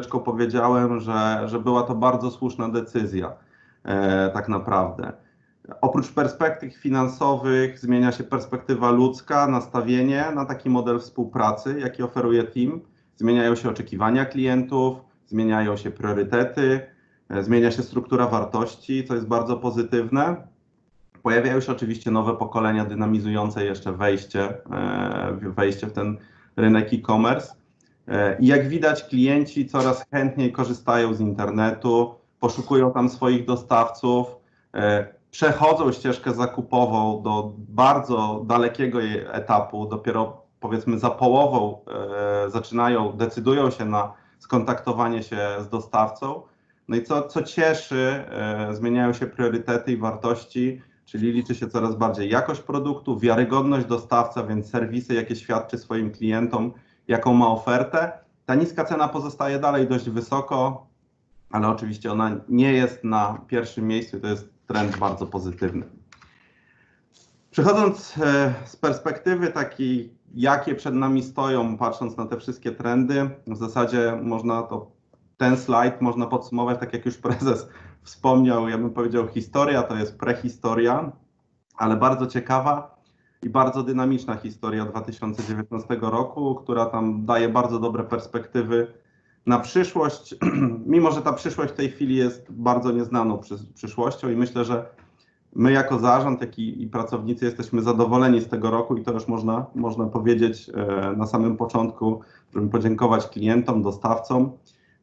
chwileczką powiedziałem, że, że była to bardzo słuszna decyzja, e, tak naprawdę. Oprócz perspektyw finansowych zmienia się perspektywa ludzka, nastawienie na taki model współpracy, jaki oferuje Team. Zmieniają się oczekiwania klientów, zmieniają się priorytety, e, zmienia się struktura wartości, co jest bardzo pozytywne. Pojawiają się oczywiście nowe pokolenia dynamizujące jeszcze wejście, e, wejście w ten rynek e-commerce. E, I jak widać, klienci coraz chętniej korzystają z internetu, poszukują tam swoich dostawców, przechodzą ścieżkę zakupową do bardzo dalekiego etapu, dopiero powiedzmy za połową zaczynają, decydują się na skontaktowanie się z dostawcą. No i co, co cieszy, e, zmieniają się priorytety i wartości, czyli liczy się coraz bardziej jakość produktu, wiarygodność dostawca, więc serwisy, jakie świadczy swoim klientom, jaką ma ofertę. Ta niska cena pozostaje dalej dość wysoko, ale oczywiście ona nie jest na pierwszym miejscu, to jest trend bardzo pozytywny. Przechodząc e, z perspektywy takiej, jakie przed nami stoją, patrząc na te wszystkie trendy, w zasadzie można to, ten slajd można podsumować, tak jak już prezes wspomniał, ja bym powiedział, historia to jest prehistoria, ale bardzo ciekawa i bardzo dynamiczna historia 2019 roku, która tam daje bardzo dobre perspektywy na przyszłość, mimo że ta przyszłość w tej chwili jest bardzo nieznaną przyszłością i myślę, że my jako zarząd, jak i, i, pracownicy jesteśmy zadowoleni z tego roku i to już można, można powiedzieć e, na samym początku, żeby podziękować klientom, dostawcom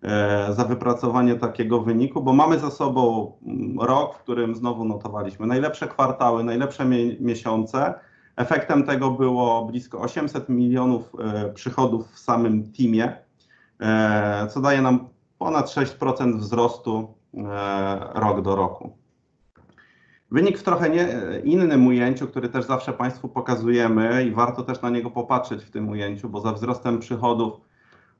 e, za wypracowanie takiego wyniku, bo mamy za sobą mm, rok, w którym znowu notowaliśmy najlepsze kwartały, najlepsze miesiące. Efektem tego było blisko 800 milionów e, przychodów w samym teamie, co daje nam ponad 6% wzrostu rok do roku. Wynik w trochę nie, innym ujęciu, który też zawsze Państwu pokazujemy i warto też na niego popatrzeć w tym ujęciu, bo za wzrostem przychodów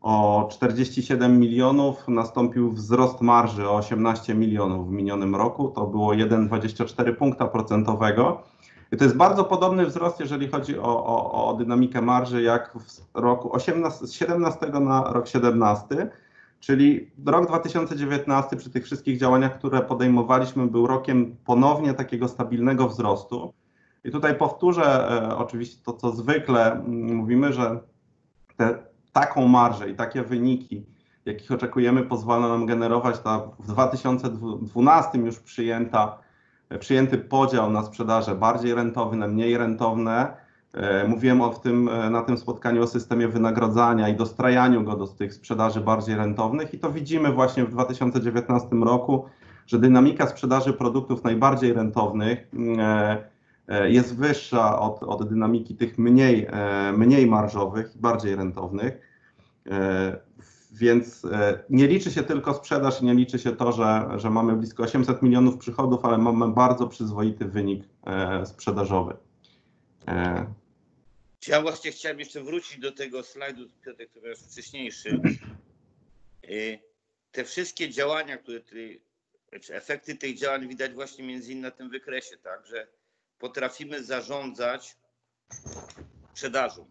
o 47 milionów nastąpił wzrost marży o 18 milionów w minionym roku. To było 1,24 punkta procentowego. I to jest bardzo podobny wzrost, jeżeli chodzi o, o, o dynamikę marży, jak w roku 18, z 17 na rok 17. Czyli rok 2019 przy tych wszystkich działaniach, które podejmowaliśmy, był rokiem ponownie takiego stabilnego wzrostu. I tutaj powtórzę e, oczywiście to, co zwykle mm, mówimy, że te, taką marżę i takie wyniki, jakich oczekujemy, pozwala nam generować ta w 2012 już przyjęta, przyjęty podział na sprzedaże bardziej rentowne, mniej rentowne E, mówiłem o tym, e, na tym spotkaniu o systemie wynagradzania i dostrajaniu go do tych sprzedaży bardziej rentownych i to widzimy właśnie w 2019 roku, że dynamika sprzedaży produktów najbardziej rentownych e, jest wyższa od, od dynamiki tych mniej, mniej marżowych bardziej rentownych. Więc nie liczy się tylko sprzedaż, nie liczy się to, że, że mamy blisko 800 milionów przychodów, ale mamy bardzo przyzwoity wynik sprzedażowy. Ja właśnie chciałem jeszcze wrócić do tego slajdu, Piotr, który jest wcześniejszy. Te wszystkie działania, które ty, czy efekty tych działań widać właśnie między innymi na tym wykresie, tak, że potrafimy zarządzać sprzedażą.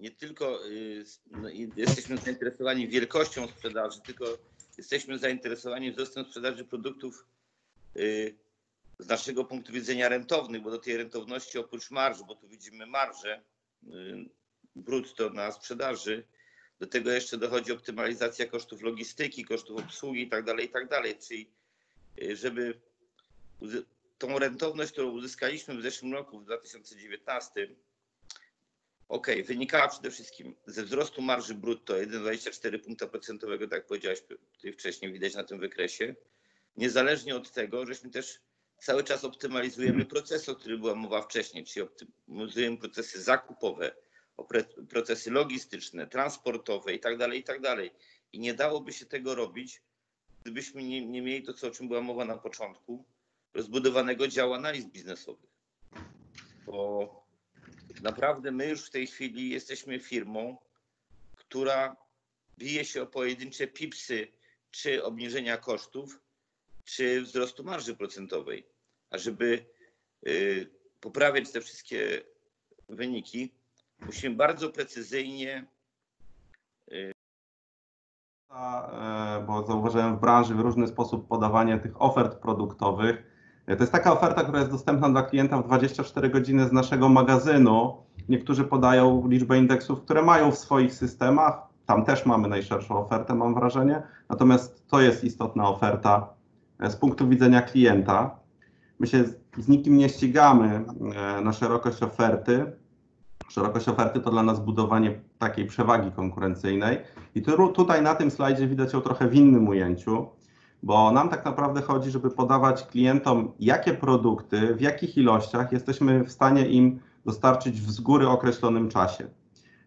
Nie tylko y, no, jesteśmy zainteresowani wielkością sprzedaży, tylko jesteśmy zainteresowani wzrostem sprzedaży produktów y, z naszego punktu widzenia rentownych, bo do tej rentowności oprócz marży, bo tu widzimy marżę, Y, brutto na sprzedaży. Do tego jeszcze dochodzi optymalizacja kosztów logistyki, kosztów obsługi itd., tak itd. Tak Czyli żeby tą rentowność, którą uzyskaliśmy w zeszłym roku, w 2019, ok, wynikała przede wszystkim ze wzrostu marży brutto 1,24 punkta procentowego, tak jak powiedziałeś tutaj wcześniej, widać na tym wykresie. Niezależnie od tego, żeśmy też cały czas optymalizujemy procesy, o których była mowa wcześniej, czyli optymalizujemy procesy zakupowe, procesy logistyczne, transportowe itd., tak itd. Tak I nie dałoby się tego robić, gdybyśmy nie, nie mieli to, co, o czym była mowa na początku, rozbudowanego działu analiz biznesowych. Bo naprawdę my już w tej chwili jesteśmy firmą, która bije się o pojedyncze pipsy czy obniżenia kosztów, czy wzrostu marży procentowej. A żeby y, poprawiać te wszystkie wyniki, musimy bardzo precyzyjnie. Y, e, bo zauważyłem w branży w różny sposób podawanie tych ofert produktowych. E, To jest taka oferta, która jest dostępna dla klienta w 24 godziny z naszego magazynu. Niektórzy podają liczbę indeksów, które mają w swoich systemach. Tam też mamy najszerszą ofertę, mam wrażenie. Natomiast to jest istotna oferta e, z punktu widzenia klienta. My się z- nikim nie ścigamy e, na szerokość oferty. Szerokość oferty to dla nas budowanie takiej przewagi konkurencyjnej. I tu, tutaj na tym slajdzie widać ją trochę w innym ujęciu, bo nam tak naprawdę chodzi, żeby podawać klientom, jakie produkty, w jakich ilościach jesteśmy w stanie im dostarczyć w z góry określonym czasie.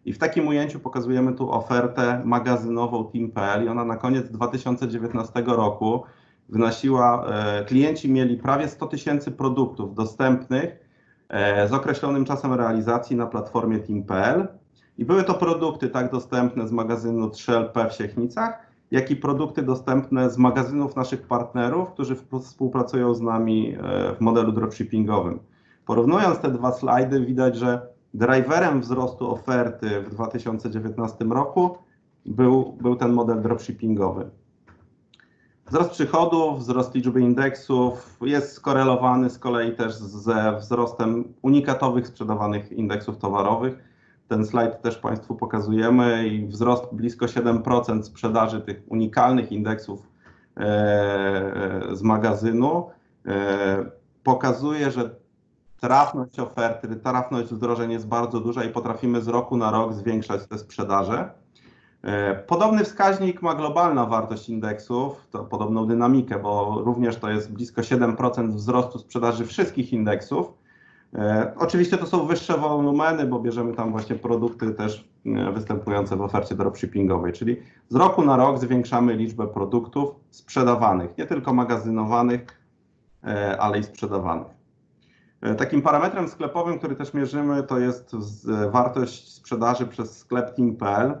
I w takim ujęciu pokazujemy tu ofertę magazynową Team.pl i ona na koniec 2019 roku wynosiła, e, klienci mieli prawie 100 tysięcy produktów dostępnych e, z określonym czasem realizacji na platformie Team.pl. I były to produkty tak dostępne z magazynu 3LP w Siechnicach, jak i produkty dostępne z magazynów naszych partnerów, którzy współpracują z nami e, w modelu dropshippingowym. Porównując te dwa slajdy, widać, że driverem wzrostu oferty w 2019 roku był, był ten model dropshippingowy. Wzrost przychodów, wzrost liczby indeksów jest skorelowany z kolei też ze wzrostem unikatowych sprzedawanych indeksów towarowych. Ten slajd też Państwu pokazujemy i wzrost blisko 7% sprzedaży tych unikalnych indeksów e, z magazynu e, pokazuje, że trafność oferty, trafność wdrożeń jest bardzo duża i potrafimy z roku na rok zwiększać te sprzedaże. E, Podobny wskaźnik ma globalna wartość indeksów, to podobną dynamikę, bo również to jest blisko 7% wzrostu sprzedaży wszystkich indeksów. E, Oczywiście to są wyższe wolumeny, bo bierzemy tam właśnie produkty też e, występujące w ofercie dropshippingowej, czyli z roku na rok zwiększamy liczbę produktów sprzedawanych, nie tylko magazynowanych, e, ale i sprzedawanych. Takim parametrem sklepowym, który też mierzymy, to jest wartość sprzedaży przez sklep Team.pl.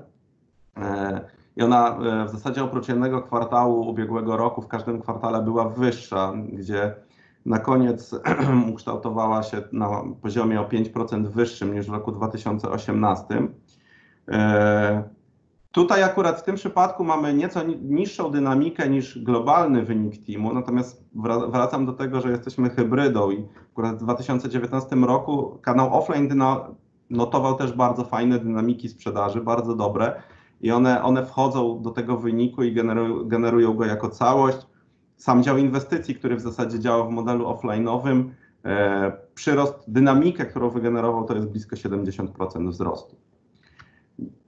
I ona w zasadzie oprócz jednego kwartału ubiegłego roku w każdym kwartale była wyższa, gdzie na koniec ukształtowała się na poziomie o 5% wyższym niż w roku 2018. E, Tutaj akurat w tym przypadku mamy nieco ni- niższą dynamikę niż globalny wynik teamu, natomiast wra- wracam do tego, że jesteśmy hybrydą i akurat w 2019 roku kanał offline notował też bardzo fajne dynamiki sprzedaży, bardzo dobre i one, one wchodzą do tego wyniku i generują, generują go jako całość. Sam dział inwestycji, który w zasadzie działa w modelu offline'owym, e, przyrost, dynamikę, którą wygenerował, to jest blisko 70% wzrostu.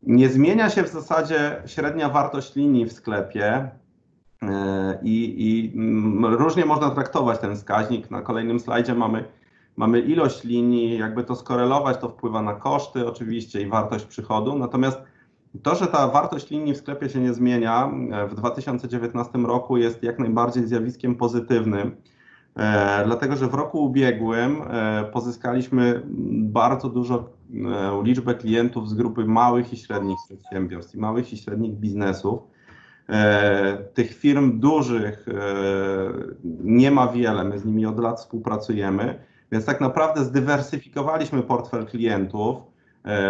Nie zmienia się w zasadzie średnia wartość linii w sklepie e, i, i mm, różnie można traktować ten wskaźnik. Na kolejnym slajdzie mamy, mamy ilość linii, jakby to skorelować, to wpływa na koszty oczywiście i wartość przychodu. Natomiast to, że ta wartość linii w sklepie się nie zmienia e, w 2019 roku jest jak najbardziej zjawiskiem pozytywnym. E, dlatego, że w roku ubiegłym e, pozyskaliśmy bardzo dużo liczbę klientów z grupy małych i średnich przedsiębiorstw i małych i średnich biznesów. Tych firm dużych nie ma wiele, my z nimi od lat współpracujemy, więc tak naprawdę zdywersyfikowaliśmy portfel klientów,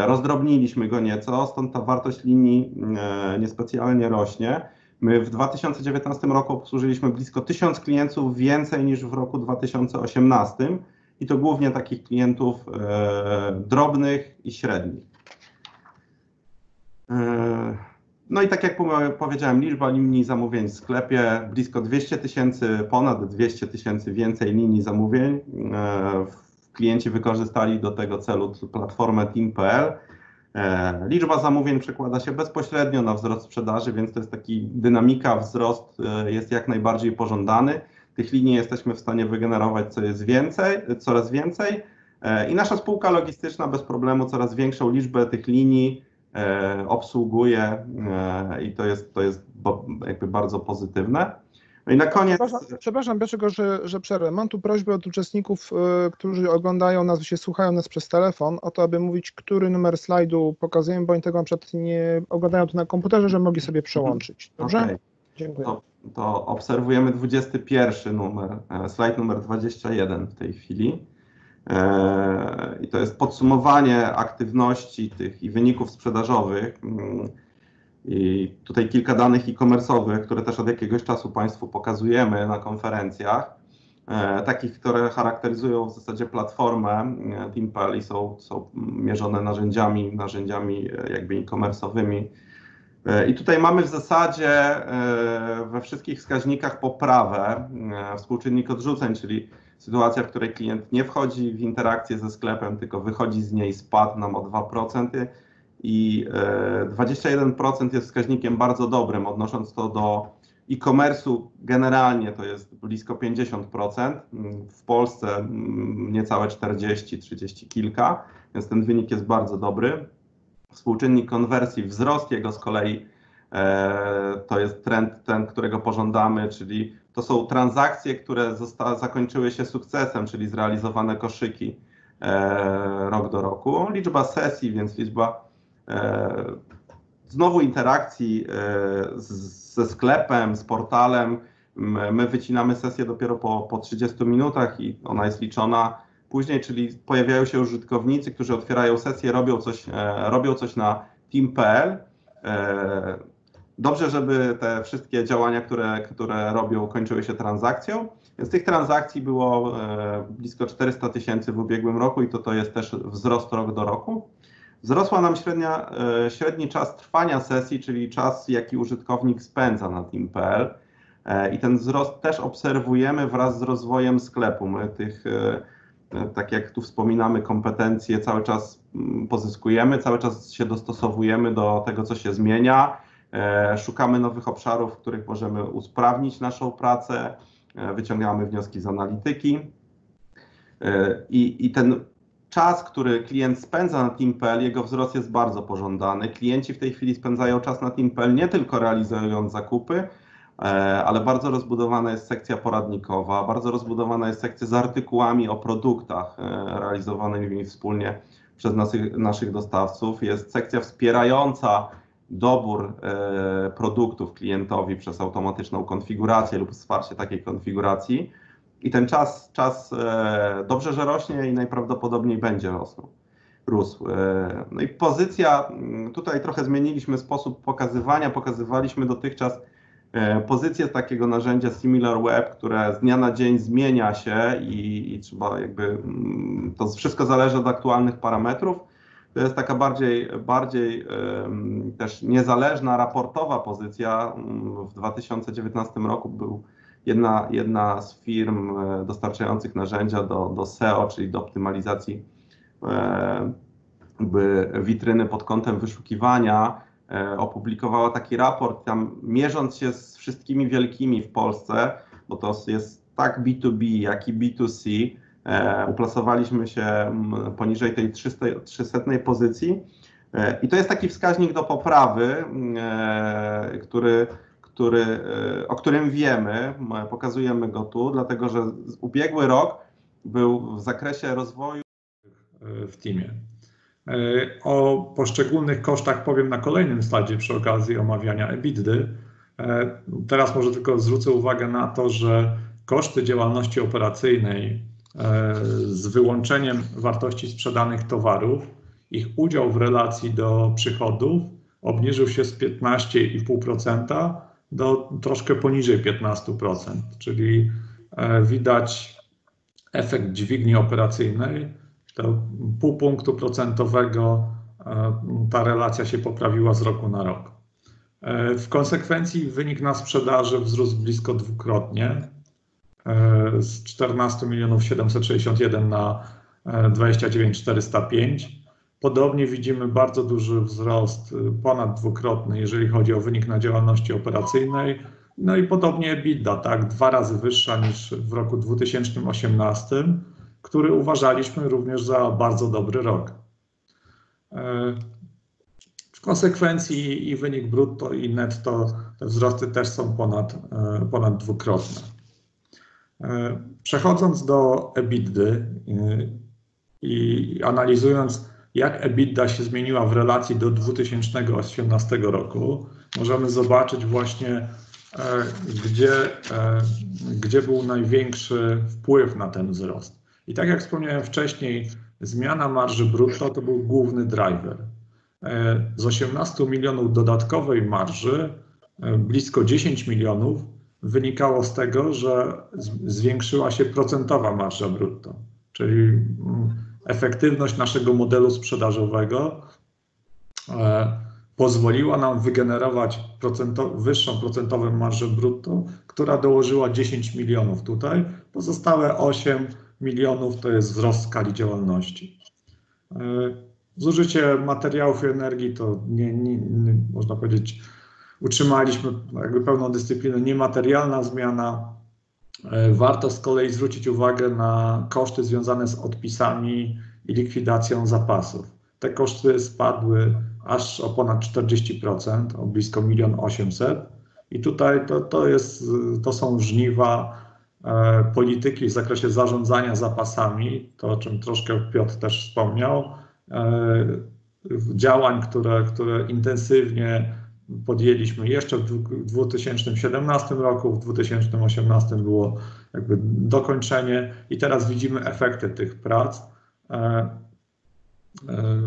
rozdrobniliśmy go nieco, stąd ta wartość linii e, niespecjalnie rośnie. My w 2019 roku obsłużyliśmy blisko 1000 klientów więcej niż w roku 2018 i to głównie takich klientów e, drobnych i średnich. E, no i tak jak po- powiedziałem, liczba linii zamówień w sklepie blisko 200 tysięcy, ponad 200 tysięcy więcej linii zamówień. E, Klienci wykorzystali do tego celu platformę Team.pl. E, Liczba zamówień przekłada się bezpośrednio na wzrost sprzedaży, więc to jest taki dynamika, wzrost e, jest jak najbardziej pożądany. Tych linii jesteśmy w stanie wygenerować co jest więcej, coraz więcej E, i nasza spółka logistyczna bez problemu coraz większą liczbę tych linii obsługuje i to jest, to jest jakby bardzo pozytywne. No i na koniec. Przepraszam, przepraszam że, że przerwę. Mam tu prośbę od uczestników, y, którzy oglądają nas, się słuchają nas przez telefon, o to, aby mówić, który numer slajdu pokazujemy, bo oni tego na przykład nie oglądają to na komputerze, że mogli sobie przełączyć. Dobrze? Okej. Dziękuję. To, to obserwujemy 21 numer, e, slajd numer 21 w tej chwili. E, I to jest podsumowanie aktywności tych i wyników sprzedażowych. I tutaj kilka danych e-commerce'owych, które też od jakiegoś czasu Państwu pokazujemy na konferencjach, e, takich, które charakteryzują w zasadzie platformę e, Teampel i są, są mierzone narzędziami, narzędziami e, jakby e-commerce'owymi. E, I tutaj mamy w zasadzie e, we wszystkich wskaźnikach poprawę. E, Współczynnik odrzuceń, czyli sytuacja, w której klient nie wchodzi w interakcję ze sklepem, tylko wychodzi z niej, spadł nam o 2% i e, 21% jest wskaźnikiem bardzo dobrym, odnosząc to do e-commerce'u generalnie to jest blisko 50%, mm, w Polsce mm, niecałe 40, 30 kilka, więc ten wynik jest bardzo dobry. Współczynnik konwersji, wzrost jego z kolei e, to jest trend ten, którego pożądamy, czyli to są transakcje, które zosta- zakończyły się sukcesem, czyli zrealizowane koszyki e, rok do roku. Liczba sesji, więc liczba e, znowu interakcji e, z, ze sklepem, z portalem. My wycinamy sesję dopiero po, po 30 minutach i ona jest liczona później, czyli pojawiają się użytkownicy, którzy otwierają sesję, robią coś, e, robią coś na team.pl. E, Dobrze, żeby te wszystkie działania, które, które robią, kończyły się transakcją. Więc tych transakcji było e, blisko 400 tysięcy w ubiegłym roku i to, to jest też wzrost rok do roku. Wzrosła nam średnia, e, średni czas trwania sesji, czyli czas, jaki użytkownik spędza na Team.pl. E, I ten wzrost też obserwujemy wraz z rozwojem sklepu. My tych, e, tak jak tu wspominamy, kompetencje cały czas mm, pozyskujemy, cały czas się dostosowujemy do tego, co się zmienia. Szukamy nowych obszarów, w których możemy usprawnić naszą pracę, wyciągamy wnioski z analityki. I, I ten czas, który klient spędza na Team.pl, jego wzrost jest bardzo pożądany. Klienci w tej chwili spędzają czas na Team.pl nie tylko realizując zakupy, e, ale bardzo rozbudowana jest sekcja poradnikowa, bardzo rozbudowana jest sekcja z artykułami o produktach e, realizowanymi wspólnie przez naszych, naszych dostawców. Jest sekcja wspierająca dobór e, produktów klientowi przez automatyczną konfigurację lub wsparcie takiej konfiguracji. I ten czas, czas e, dobrze, że rośnie i najprawdopodobniej będzie rosnął, rósł. E, no i pozycja, m, tutaj trochę zmieniliśmy sposób pokazywania, pokazywaliśmy dotychczas e, pozycję takiego narzędzia SimilarWeb, które z dnia na dzień zmienia się i, i trzeba jakby, mm, to wszystko zależy od aktualnych parametrów. To jest taka bardziej, bardziej też niezależna, raportowa pozycja. Mm, W 2019 roku był jedna, jedna z firm e, dostarczających narzędzia do, do SEO, czyli do optymalizacji e, witryny pod kątem wyszukiwania, e, opublikowała taki raport, tam mierząc się z wszystkimi wielkimi w Polsce, bo to jest tak B2B, jak i B2C, e, uplasowaliśmy się poniżej tej 300, 300 pozycji. E, I to jest taki wskaźnik do poprawy, e, który, który, e, o którym wiemy, m, pokazujemy go tu, dlatego że ubiegły rok był w zakresie rozwoju w teamie. E, O poszczególnych kosztach powiem na kolejnym slajdzie przy okazji omawiania EBITDA. E, Teraz może tylko zwrócę uwagę na to, że koszty działalności operacyjnej e, z wyłączeniem wartości sprzedanych towarów, ich udział w relacji do przychodów obniżył się z 15,5% do troszkę poniżej 15%, czyli e, widać efekt dźwigni operacyjnej to pół punktu procentowego e, ta relacja się poprawiła z roku na rok. E, W konsekwencji wynik na sprzedaży wzrósł blisko dwukrotnie z 14 milionów 761 na e, 29 405. Podobnie widzimy bardzo duży wzrost, y, ponad dwukrotny, jeżeli chodzi o wynik na działalności operacyjnej. No i podobnie EBITDA, tak, dwa razy wyższa niż w roku 2018 który uważaliśmy również za bardzo dobry rok. E, W konsekwencji i wynik brutto i netto, te wzrosty też są ponad, e, ponad dwukrotne. E, Przechodząc do EBITDA i analizując, jak EBITDA się zmieniła w relacji do 2018 roku, możemy zobaczyć właśnie, e, gdzie, e, gdzie był największy wpływ na ten wzrost. I tak jak wspomniałem wcześniej, zmiana marży brutto to był główny driver. E, Z 18 milionów dodatkowej marży blisko 10 milionów wynikało z tego, że zwiększyła się procentowa marża brutto, czyli mm, efektywność naszego modelu sprzedażowego e, pozwoliła nam wygenerować procento, wyższą procentową marżę brutto, która dołożyła 10 milionów tutaj. Pozostałe 8 milionów to jest wzrost skali działalności. E, Zużycie materiałów i energii to nie, nie, nie, można powiedzieć, utrzymaliśmy jakby pełną dyscyplinę, niematerialna zmiana. E, Warto z kolei zwrócić uwagę na koszty związane z odpisami i likwidacją zapasów. Te koszty spadły aż o ponad 40%, o blisko 1 800 i tutaj to, to, jest, to są żniwa e, polityki w zakresie zarządzania zapasami, to o czym troszkę Piotr też wspomniał, e, działań, które, które intensywnie podjęliśmy jeszcze w dwu- 2017 roku, w 2018 było jakby dokończenie i teraz widzimy efekty tych prac e, e,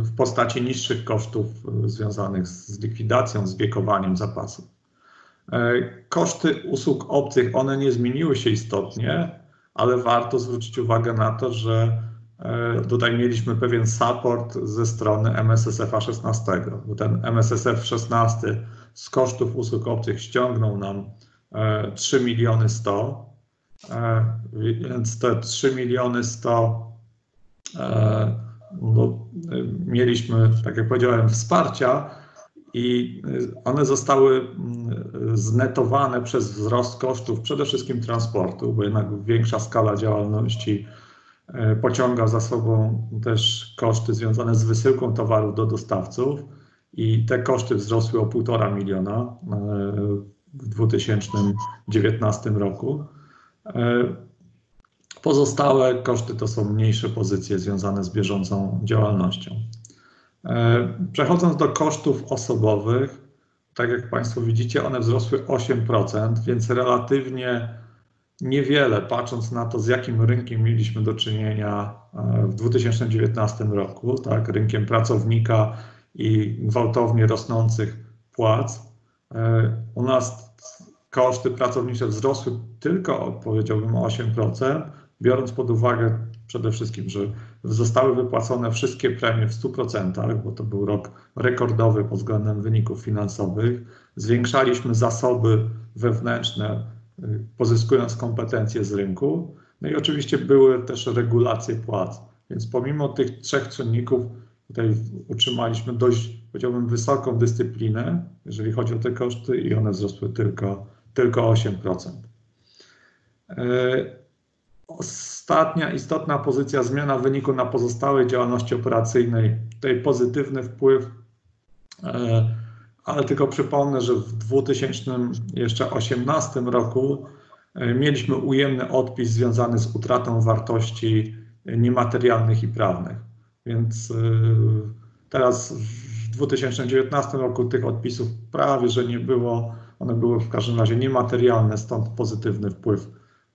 w postaci niższych kosztów e, związanych z likwidacją, z wiekowaniem zapasów. Koszty usług obcych, one nie zmieniły się istotnie, ale warto zwrócić uwagę na to, że tutaj mieliśmy pewien support ze strony MSSF 16, bo ten MSSF 16 z kosztów usług obcych ściągnął nam e, 3 miliony 100, e, więc te 3 miliony 100 e, no, e, mieliśmy, tak jak powiedziałem, wsparcia i e, one zostały mm, znetowane przez wzrost kosztów przede wszystkim transportu, bo jednak większa skala działalności e, pociąga za sobą też koszty związane z wysyłką towarów do dostawców i te koszty wzrosły o 1,5 miliona e, w 2019 roku. E, Pozostałe koszty to są mniejsze pozycje związane z bieżącą działalnością. E, Przechodząc do kosztów osobowych, tak jak Państwo widzicie, one wzrosły 8%, więc relatywnie niewiele, patrząc na to, z jakim rynkiem mieliśmy do czynienia e, w 2019 roku, tak, rynkiem pracownika i gwałtownie rosnących płac. E, U nas koszty pracownicze wzrosły tylko, powiedziałbym, o 8%, biorąc pod uwagę przede wszystkim, że zostały wypłacone wszystkie premie w 100%, bo to był rok rekordowy pod względem wyników finansowych. Zwiększaliśmy zasoby wewnętrzne, pozyskując kompetencje z rynku. No i oczywiście były też regulacje płac. Więc pomimo tych trzech czynników, tutaj utrzymaliśmy dość, powiedziałbym, wysoką dyscyplinę, jeżeli chodzi o te koszty, i one wzrosły tylko, tylko 8%. E, Ostatnia istotna pozycja zmiana wyniku na pozostałej działalności operacyjnej. Tutaj pozytywny wpływ, e, ale tylko przypomnę, że w 2018 roku e, mieliśmy ujemny odpis związany z utratą wartości niematerialnych i prawnych. Więc e, teraz w 2019 roku tych odpisów prawie że nie było. One były w każdym razie niematerialne, stąd pozytywny wpływ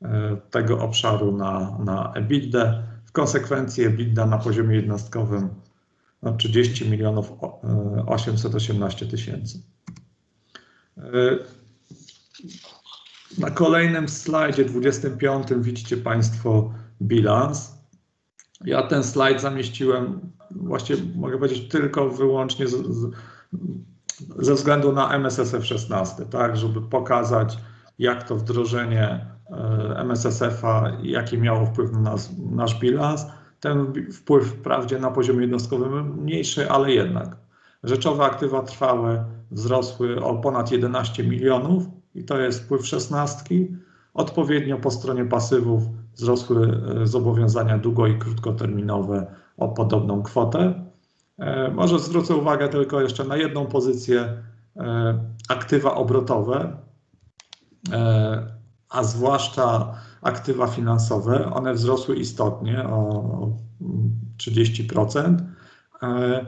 e, tego obszaru na, na EBITDA. W konsekwencji EBITDA na poziomie jednostkowym no 30 milionów o- e, 818 tysięcy. E, Na kolejnym slajdzie, 25, widzicie Państwo bilans. Ja ten slajd zamieściłem właściwie mogę powiedzieć tylko wyłącznie z, z, ze względu na MSSF 16, tak, żeby pokazać jak to wdrożenie e, MSSF-a, jaki miało wpływ na nas, nasz bilans. Ten wpływ wprawdzie na poziomie jednostkowym mniejszy, ale jednak. Rzeczowe aktywa trwałe wzrosły o ponad 11 milionów i to jest wpływ szesnastki. Odpowiednio po stronie pasywów wzrosły e, zobowiązania długo i krótkoterminowe o podobną kwotę. E, Może zwrócę uwagę tylko jeszcze na jedną pozycję, e, aktywa obrotowe, a zwłaszcza aktywa finansowe. One wzrosły istotnie o 30%, e,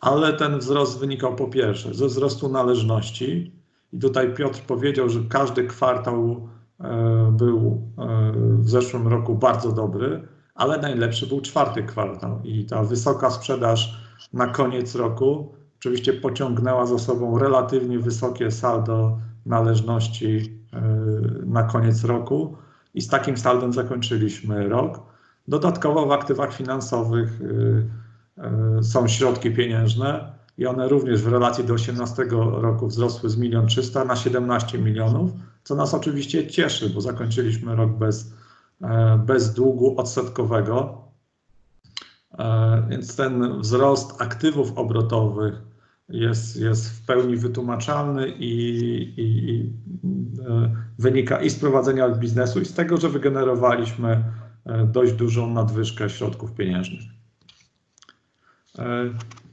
ale ten wzrost wynikał po pierwsze ze wzrostu należności i tutaj Piotr powiedział, że każdy kwartał e, był e, w zeszłym roku bardzo dobry, ale najlepszy był czwarty kwartał i ta wysoka sprzedaż na koniec roku oczywiście pociągnęła za sobą relatywnie wysokie saldo należności na koniec roku i z takim saldem zakończyliśmy rok. Dodatkowo w aktywach finansowych e, e, są środki pieniężne i one również w relacji do 2018 roku wzrosły z 1 300 na 17 milionów, co nas oczywiście cieszy, bo zakończyliśmy rok bez, bez długu odsetkowego. Więc ten wzrost aktywów obrotowych jest, jest w pełni wytłumaczalny i, i, i e, wynika i z prowadzenia biznesu, i z tego, że wygenerowaliśmy e, dość dużą nadwyżkę środków pieniężnych. E,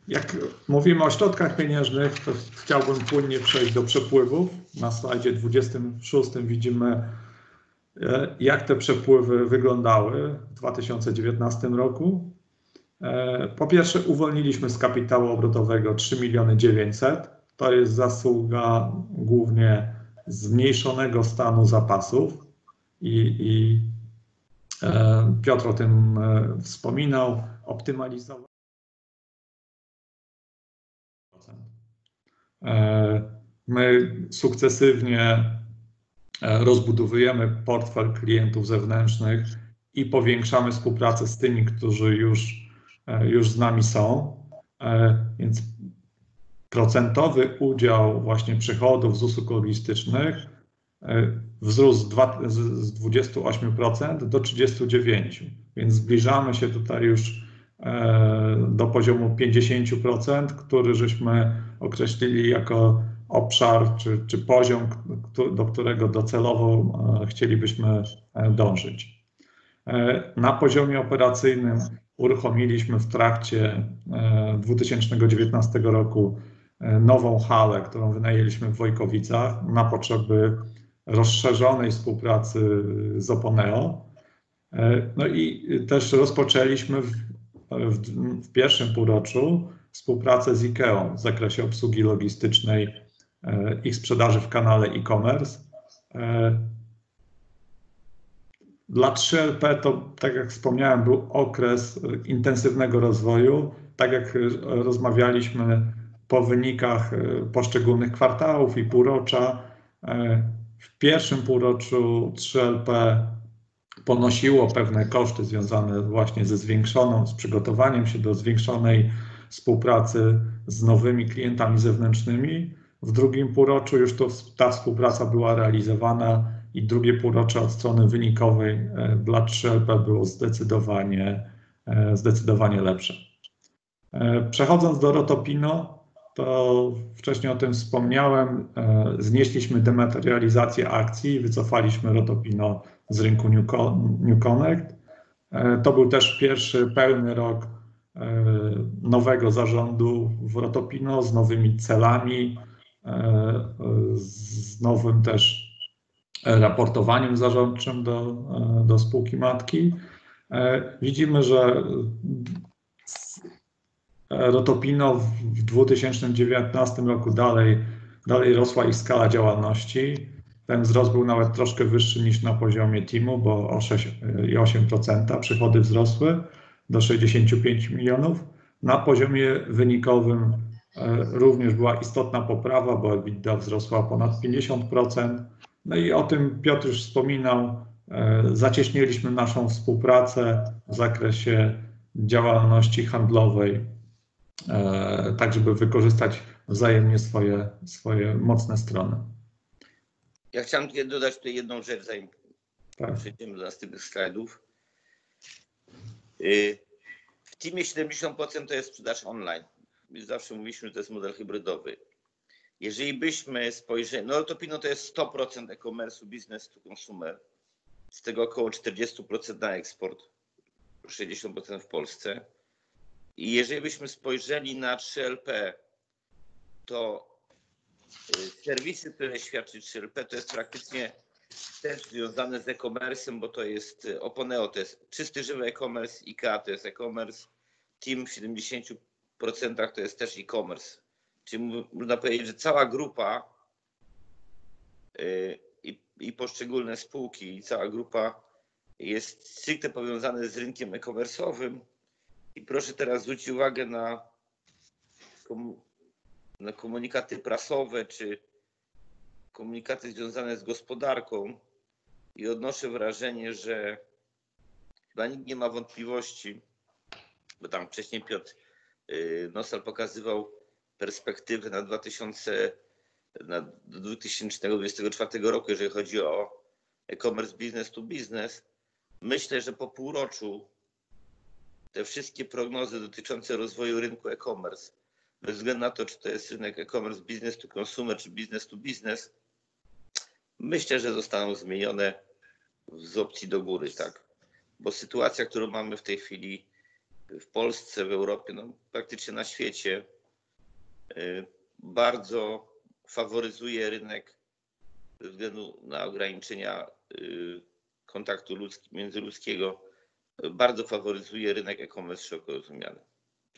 jak mówimy o środkach pieniężnych, to chciałbym płynnie przejść do przepływów. Na slajdzie 26 widzimy, jak te przepływy wyglądały w 2019 roku. E, po pierwsze, uwolniliśmy z kapitału obrotowego 3 miliony 900. To jest zasługa głównie zmniejszonego stanu zapasów i, i e, Piotr o tym e, wspominał, optymalizował. My sukcesywnie rozbudowujemy portfel klientów zewnętrznych i powiększamy współpracę z tymi, którzy już już z nami są, e, więc procentowy udział właśnie przychodów z usług logistycznych e, wzrósł z 28% do 39%, więc zbliżamy się tutaj już do poziomu 50%, który żeśmy określili jako obszar czy, czy poziom, do którego docelowo chcielibyśmy dążyć. Na poziomie operacyjnym uruchomiliśmy w trakcie 2019 e, roku e, nową halę, którą wynajęliśmy w Wojkowicach na potrzeby rozszerzonej współpracy z Oponeo. E, no i też rozpoczęliśmy w, w, w pierwszym półroczu współpracę z IKEA w zakresie obsługi logistycznej ich sprzedaży w kanale e-commerce. Dla 3LP to, tak jak wspomniałem, był okres intensywnego rozwoju. Tak jak rozmawialiśmy po wynikach e, poszczególnych kwartałów i półrocza, e, w pierwszym półroczu 3LP ponosiło pewne koszty związane właśnie ze zwiększoną, z przygotowaniem się do zwiększonej współpracy z nowymi klientami zewnętrznymi. W drugim półroczu już to, ta współpraca była realizowana i drugie półrocze od strony wynikowej e, dla 3LP było zdecydowanie, e, zdecydowanie lepsze. E, przechodząc do Rotopino, to wcześniej o tym wspomniałem, znieśliśmy dematerializację akcji, wycofaliśmy Rotopino z rynku New Connect. To był też pierwszy pełny rok nowego zarządu w Rotopino z nowymi celami, z nowym też raportowaniem zarządczym do, do spółki matki. E, widzimy, że Rotopino w 2019 roku dalej, dalej rosła ich skala działalności. Ten wzrost był nawet troszkę wyższy niż na poziomie teamu, bo o 6,8% przychody wzrosły do 65 milionów. Na poziomie wynikowym e, również była istotna poprawa, bo EBITDA wzrosła ponad 50%. No i o tym Piotr już wspominał. E, zacieśniliśmy naszą współpracę w zakresie działalności handlowej, e, tak żeby wykorzystać wzajemnie swoje, swoje mocne strony. Ja chciałem dodać tutaj jedną rzecz, zanim tak. przejdziemy do następnych slajdów. Y, w teamie 70% to jest sprzedaż online. My zawsze mówiliśmy, że to jest model hybrydowy. Jeżeli byśmy spojrzeli, no to Pino to jest 100% e-commerce business to consumer, z tego około 40% na eksport, 60% w Polsce. I jeżeli byśmy spojrzeli na 3LP, to y, serwisy, które świadczy 3LP, to jest praktycznie też związane z e-commerce'em, bo to jest y, Oponeo, to jest czysty żywy e-commerce, IKEA to jest e-commerce, Team w 70% to jest też e-commerce. Czyli można powiedzieć, że cała grupa y, i, i poszczególne spółki, i cała grupa jest stricte powiązane z rynkiem e-commerce'owym. I proszę teraz zwrócić uwagę na na komunikaty prasowe czy komunikaty związane z gospodarką i odnoszę wrażenie, że chyba nikt nie ma wątpliwości, bo tam wcześniej Piotr y, Nosal pokazywał perspektywy na 2000, na do 2024 roku, jeżeli chodzi o e-commerce business to business. Myślę, że po półroczu te wszystkie prognozy dotyczące rozwoju rynku e-commerce, bez względu na to, czy to jest rynek e-commerce business to consumer, czy business to business, myślę, że zostaną zmienione z opcji do góry, tak? Bo sytuacja, którą mamy w tej chwili w Polsce, w Europie, no praktycznie na świecie, bardzo faworyzuje rynek ze względu na ograniczenia y, kontaktu ludzki, międzyludzkiego, bardzo faworyzuje rynek e-commerce szeroko rozumiany.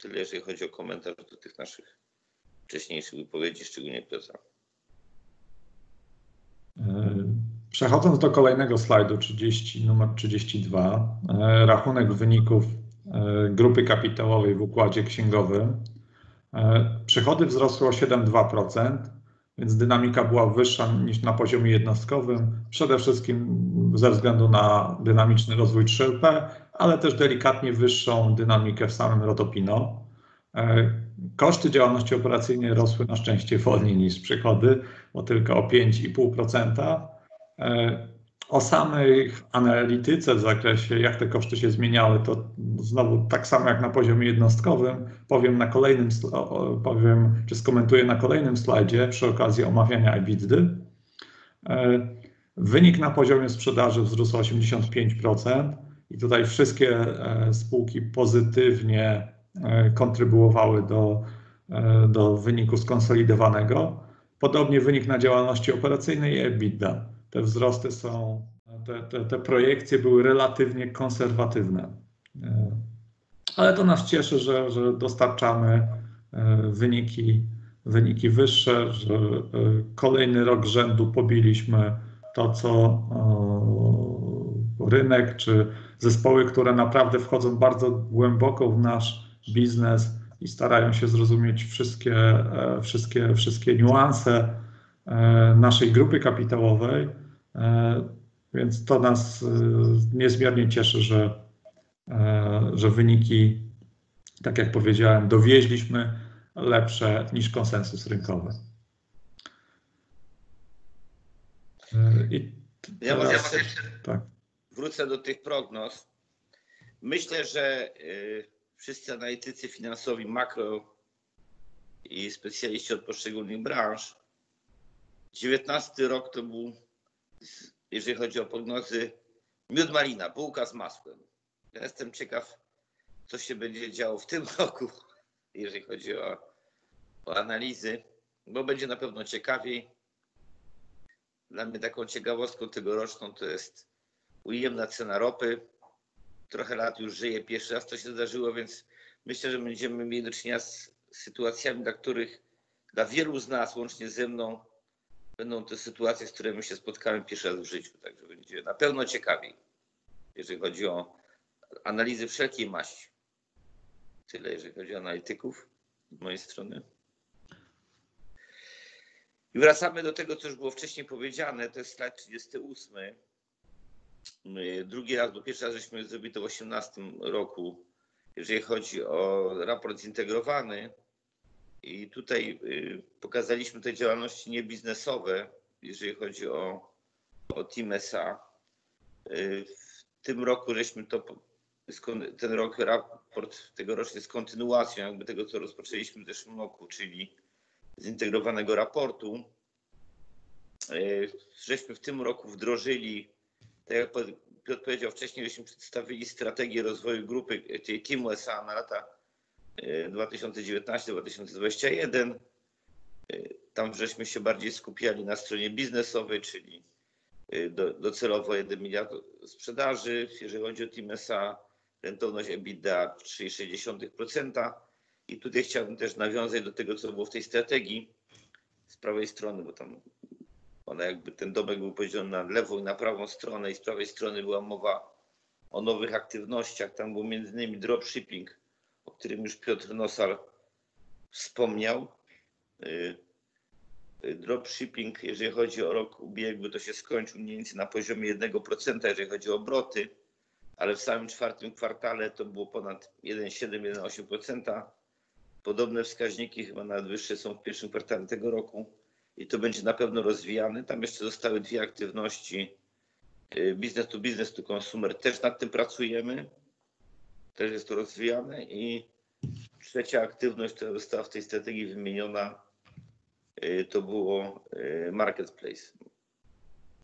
Tyle, jeżeli chodzi o komentarz do tych naszych wcześniejszych wypowiedzi, szczególnie Piotra. Przechodząc do kolejnego slajdu, 30, numer 32, e, rachunek wyników grupy kapitałowej w układzie księgowym. E, przychody wzrosły o 7,2%, więc dynamika była wyższa niż na poziomie jednostkowym, przede wszystkim ze względu na dynamiczny rozwój 3LP, ale też delikatnie wyższą dynamikę w samym Rotopino. Koszty działalności operacyjnej rosły na szczęście wolniej niż przychody, bo tylko o 5,5%. O samej analityce w zakresie, jak te koszty się zmieniały, to znowu tak samo jak na poziomie jednostkowym, powiem na kolejnym, powiem, czy skomentuję na kolejnym slajdzie przy okazji omawiania EBITDA. Wynik na poziomie sprzedaży wzrósł o 85% i tutaj wszystkie spółki pozytywnie kontrybuowały do, do wyniku skonsolidowanego. Podobnie wynik na działalności operacyjnej i EBITDA te wzrosty są, te, te, te projekcje były relatywnie konserwatywne. Ale to nas cieszy, że, że dostarczamy wyniki, wyniki wyższe, że kolejny rok rzędu pobiliśmy to, co rynek czy zespoły, które naprawdę wchodzą bardzo głęboko w nasz biznes i starają się zrozumieć wszystkie, wszystkie, wszystkie niuanse naszej grupy kapitałowej, więc to nas niezmiernie cieszy, że, że wyniki, tak jak powiedziałem, dowieźliśmy lepsze niż konsensus rynkowy. I ja teraz, może tak. wrócę do tych prognoz. Myślę, że wszyscy analitycy finansowi makro i specjaliści od poszczególnych branż 19 rok to był, jeżeli chodzi o prognozy, miód malina, bułka z masłem. Ja jestem ciekaw, co się będzie działo w tym roku, jeżeli chodzi o, o analizy, bo będzie na pewno ciekawiej. Dla mnie taką ciekawostką tegoroczną to jest ujemna cena ropy. Trochę lat już żyję, pierwszy raz to się zdarzyło, więc myślę, że będziemy mieli do czynienia z sytuacjami, dla których dla wielu z nas, łącznie ze mną, będą te sytuacje, z którymi się spotkałem pierwszy raz w życiu. Także będzie na pewno ciekawiej, jeżeli chodzi o analizy wszelkiej maści. Tyle, jeżeli chodzi o analityków z mojej strony. I wracamy do tego, co już było wcześniej powiedziane. To jest slajd 38. Drugi raz, bo pierwszy raz żeśmy zrobili to w 2018 roku, jeżeli chodzi o raport zintegrowany i tutaj y, pokazaliśmy te działalności niebiznesowe, jeżeli chodzi o, o Team SA. Y, w tym roku żeśmy to, ten rok raport tegoroczny jest kontynuacją jakby tego, co rozpoczęliśmy w zeszłym roku, czyli zintegrowanego raportu. Y, żeśmy w tym roku wdrożyli, tak jak Piotr powiedział wcześniej, żeśmy przedstawili strategię rozwoju grupy, Teamu SA na lata 2019-2021. Tam żeśmy się bardziej skupiali na stronie biznesowej, czyli y, do, docelowo 1 miliard sprzedaży, jeżeli chodzi o Team SA, rentowność EBITDA 3,6%. I tutaj chciałbym też nawiązać do tego, co było w tej strategii z prawej strony, bo tam ona jakby ten domek był podzielony na lewą i na prawą stronę i z prawej strony była mowa o nowych aktywnościach. Tam był między innymi dropshipping, którym już Piotr Nosal wspomniał. y, y, dropshipping, jeżeli chodzi o rok ubiegły, to się skończył mniej więcej na poziomie 1%, jeżeli chodzi o obroty, ale w samym czwartym kwartale to było ponad 1,7-1,8%. Podobne wskaźniki, chyba nawet wyższe są w pierwszym kwartale tego roku i to będzie na pewno rozwijane. Tam jeszcze zostały dwie aktywności y, business to business to consumer, też nad tym pracujemy, też jest to rozwijane i trzecia aktywność, która została w tej strategii wymieniona, y, to było y, marketplace.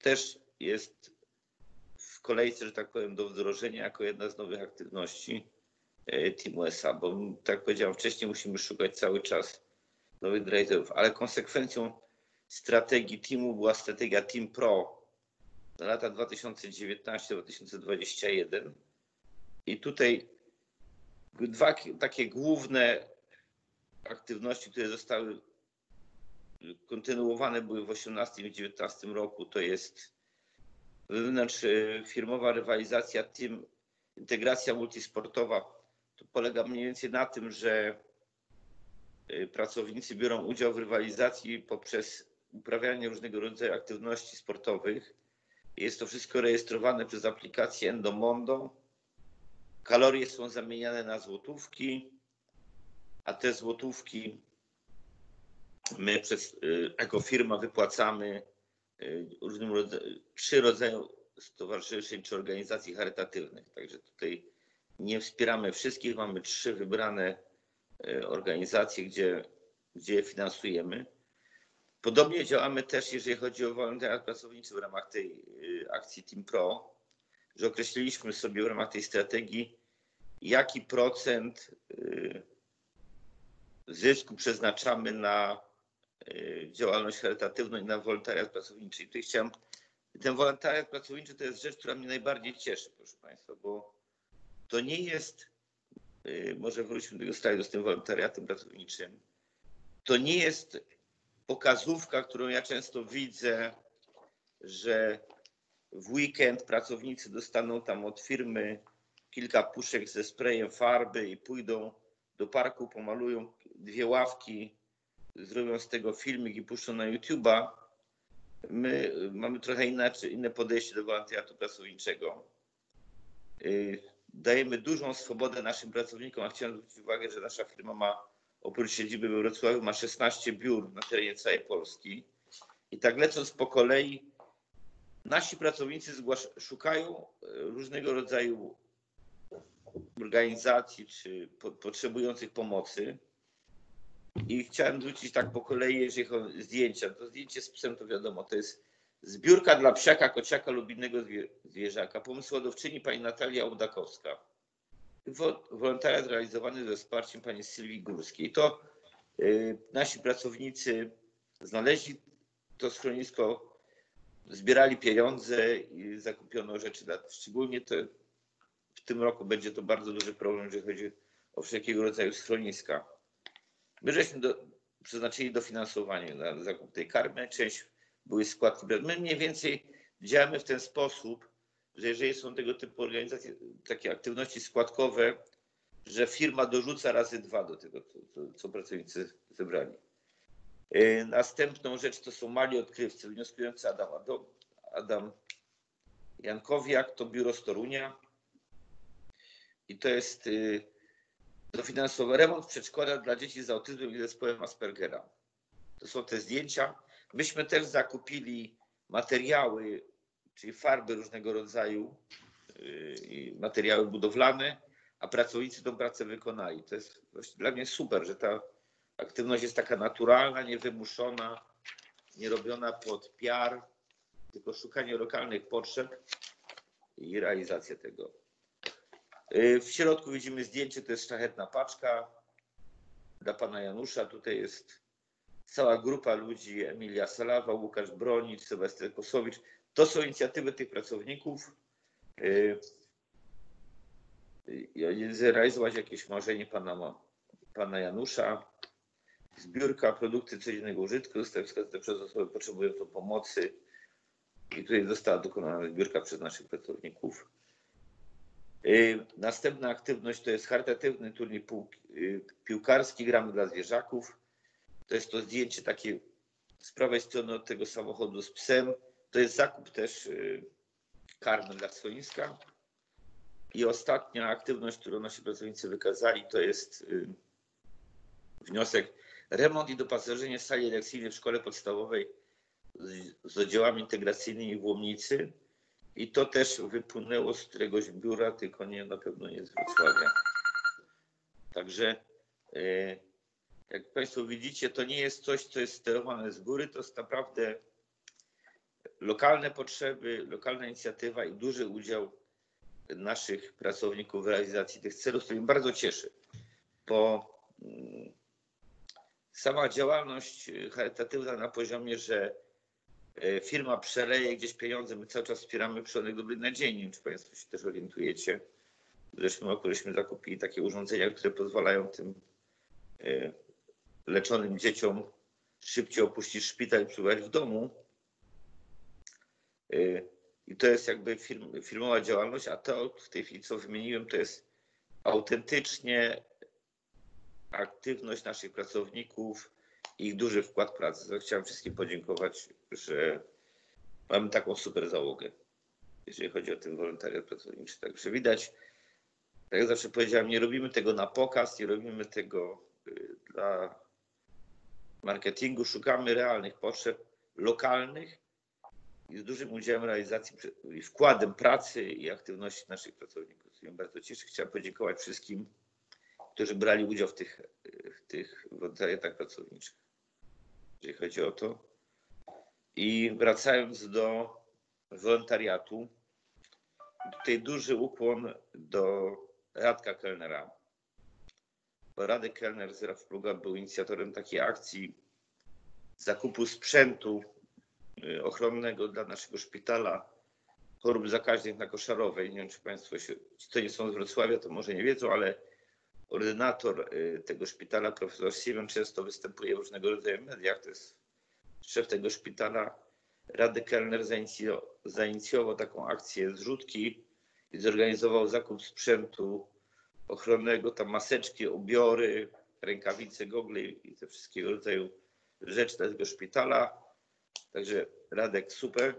Też jest w kolejce, że tak powiem, do wdrożenia jako jedna z nowych aktywności Team USA, bo tak jak powiedziałem wcześniej, musimy szukać cały czas nowych driverów, ale konsekwencją strategii Teamu była strategia Team Pro na lata 2019-2021 i tutaj dwa takie główne aktywności, które zostały kontynuowane były w 2018 i 2019 roku, to jest wewnątrz firmowa rywalizacja team, integracja multisportowa. To polega mniej więcej na tym, że pracownicy biorą udział w rywalizacji poprzez uprawianie różnego rodzaju aktywności sportowych. Jest to wszystko rejestrowane przez aplikację Endomondo. Kalorie są zamieniane na złotówki, a te złotówki my przez, jako firma wypłacamy różnym rodzaju, trzy rodzaje stowarzyszeń czy organizacji charytatywnych. Także tutaj nie wspieramy wszystkich, mamy trzy wybrane organizacje, gdzie, gdzie finansujemy. Podobnie działamy też, jeżeli chodzi o wolontariat pracowniczy w ramach tej akcji Team Pro, że określiliśmy sobie w ramach tej strategii, jaki procent zysku przeznaczamy na działalność charytatywną i na wolontariat pracowniczy. I tutaj chciałem, ten wolontariat pracowniczy to jest rzecz, która mnie najbardziej cieszy, proszę Państwa, bo to nie jest, może wróćmy do tego slajdu z tym wolontariatem pracowniczym, to nie jest pokazówka, którą ja często widzę, że w weekend pracownicy dostaną tam od firmy kilka puszek ze sprayem farby i pójdą do parku, pomalują dwie ławki, zrobią z tego filmik i puszczą na YouTube'a. My mamy trochę inaczej, inne podejście do wolontariatu pracowniczego. Dajemy dużą swobodę naszym pracownikom, a chciałem zwrócić uwagę, że nasza firma ma oprócz siedziby we Wrocławiu ma 16 biur na terenie całej Polski. I tak lecąc po kolei, nasi pracownicy szukają różnego rodzaju organizacji czy po potrzebujących pomocy. I chciałem zwrócić tak po kolei, jeżeli chodzi o zdjęcia. To zdjęcie z psem to wiadomo, to jest zbiórka dla psiaka, kociaka lub innego zwierzaka. Pomysłodawczyni pani Natalia Ołdakowska wolontariat realizowany ze wsparciem pani Sylwii Górskiej. To nasi pracownicy znaleźli to schronisko, zbierali pieniądze i zakupiono rzeczy. Szczególnie to w tym roku będzie to bardzo duży problem, jeżeli chodzi o wszelkiego rodzaju schroniska. My żeśmy do, przeznaczyli dofinansowanie na zakup tej karmy, część były składki. My mniej więcej działamy w ten sposób, że jeżeli są tego typu organizacje, takie aktywności składkowe, że firma dorzuca razy dwa do tego, co, co pracownicy zebrali. Następną rzecz to są mali odkrywcy, wnioskujący Adam, Adam Jankowiak, to biuro z Torunia. I to jest dofinansowy remont przedszkola dla dzieci z autyzmem i zespołem Aspergera. To są te zdjęcia. Myśmy też zakupili materiały czyli farby różnego rodzaju i materiały budowlane, a pracownicy tą pracę wykonali. To jest dla mnie super, że ta aktywność jest taka naturalna, niewymuszona, nie robiona pod PR, tylko szukanie lokalnych potrzeb i realizacja tego. W środku widzimy zdjęcie, to jest szlachetna paczka dla pana Janusza. Tutaj jest cała grupa ludzi, Emilia Salawa, Łukasz Bronicz, Sylwester Kosowicz. To są inicjatywy tych pracowników. Zrealizować jakieś marzenie pana, pana Janusza. Zbiórka produkty codziennego użytku zostały wskazane przez osoby potrzebujące pomocy. I tutaj została dokonana zbiórka przez naszych pracowników. Następna aktywność to jest charytatywny turniej piłkarski, gramy dla zwierzaków. To jest to zdjęcie takie z prawej strony od tego samochodu z psem. To jest zakup też y, karny dla schroniska. I ostatnia aktywność, którą nasi pracownicy wykazali, to jest y, wniosek remont i dopasażenie sali lekcyjnej w szkole podstawowej z, oddziałami integracyjnymi w Łomnicy. I to też wypłynęło z któregoś biura, tylko nie na pewno nie z Wrocławia. Także y, jak Państwo widzicie, to nie jest coś, co jest sterowane z góry, to jest naprawdę lokalne potrzeby, lokalna inicjatywa i duży udział naszych pracowników w realizacji tych celów, co mnie bardzo cieszy. Mm, sama działalność charytatywna na poziomie, że e, firma przeleje gdzieś pieniądze, my cały czas wspieramy Przodek Dobrej Nadziei, nie wiem, czy Państwo się też orientujecie. W zeszłym roku żeśmy zakupili takie urządzenia, które pozwalają tym e, leczonym dzieciom szybciej opuścić szpital i przebywać w domu. Y, I to jest jakby firm, firmowa działalność, a to w tej chwili, co wymieniłem, to jest autentycznie aktywność naszych pracowników ich duży wkład pracy. Chciałem wszystkim podziękować, że mamy taką super załogę, jeżeli chodzi o ten wolontariat pracowniczy. Także widać, tak jak zawsze powiedziałem, nie robimy tego na pokaz, nie robimy tego y, dla marketingu, szukamy realnych potrzeb lokalnych i z dużym udziałem realizacji i wkładem pracy i aktywności naszych pracowników. Co mnie bardzo cieszy. Chciałem podziękować wszystkim, którzy brali udział w tych, w tych wolontariatach pracowniczych, jeżeli chodzi o to. I wracając do wolontariatu, tutaj duży ukłon do Radka Kellnera. Bo Radek Kellner z Rafpluga był inicjatorem takiej akcji zakupu sprzętu y, ochronnego dla naszego szpitala chorób zakaźnych na Koszarowej. Nie wiem, czy Państwo się, ci, co nie są z Wrocławia, to może nie wiedzą, ale ordynator y, tego szpitala, profesor Siemon, często występuje w różnego rodzaju mediach. To jest szef tego szpitala. Radek Kellner zainicjo- zainicjował taką akcję zrzutki i zorganizował zakup sprzętu ochronnego, tam maseczki, ubiory, rękawice, gogle i te wszystkiego rodzaju rzeczy dla tego szpitala. Także Radek super.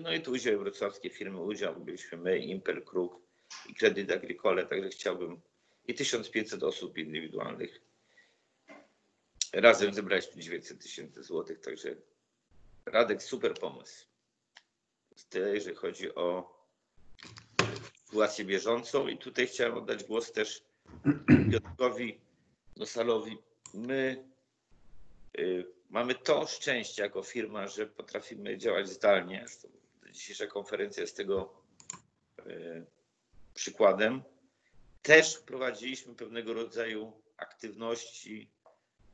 No i tu wzięły wrocławskie firmy udział. Byliśmy my, Impel Kruk i Kredyt Agricole, także chciałbym i 1500 osób indywidualnych. Razem zebraliśmy 900 tysięcy złotych, także Radek super pomysł. Tyle, jeżeli chodzi o sytuację bieżącą i tutaj chciałem oddać głos też Piotrowi Nosalowi. My y, mamy to szczęście jako firma, że potrafimy działać zdalnie. Dzisiejsza konferencja jest tego y, przykładem. Też wprowadziliśmy pewnego rodzaju aktywności,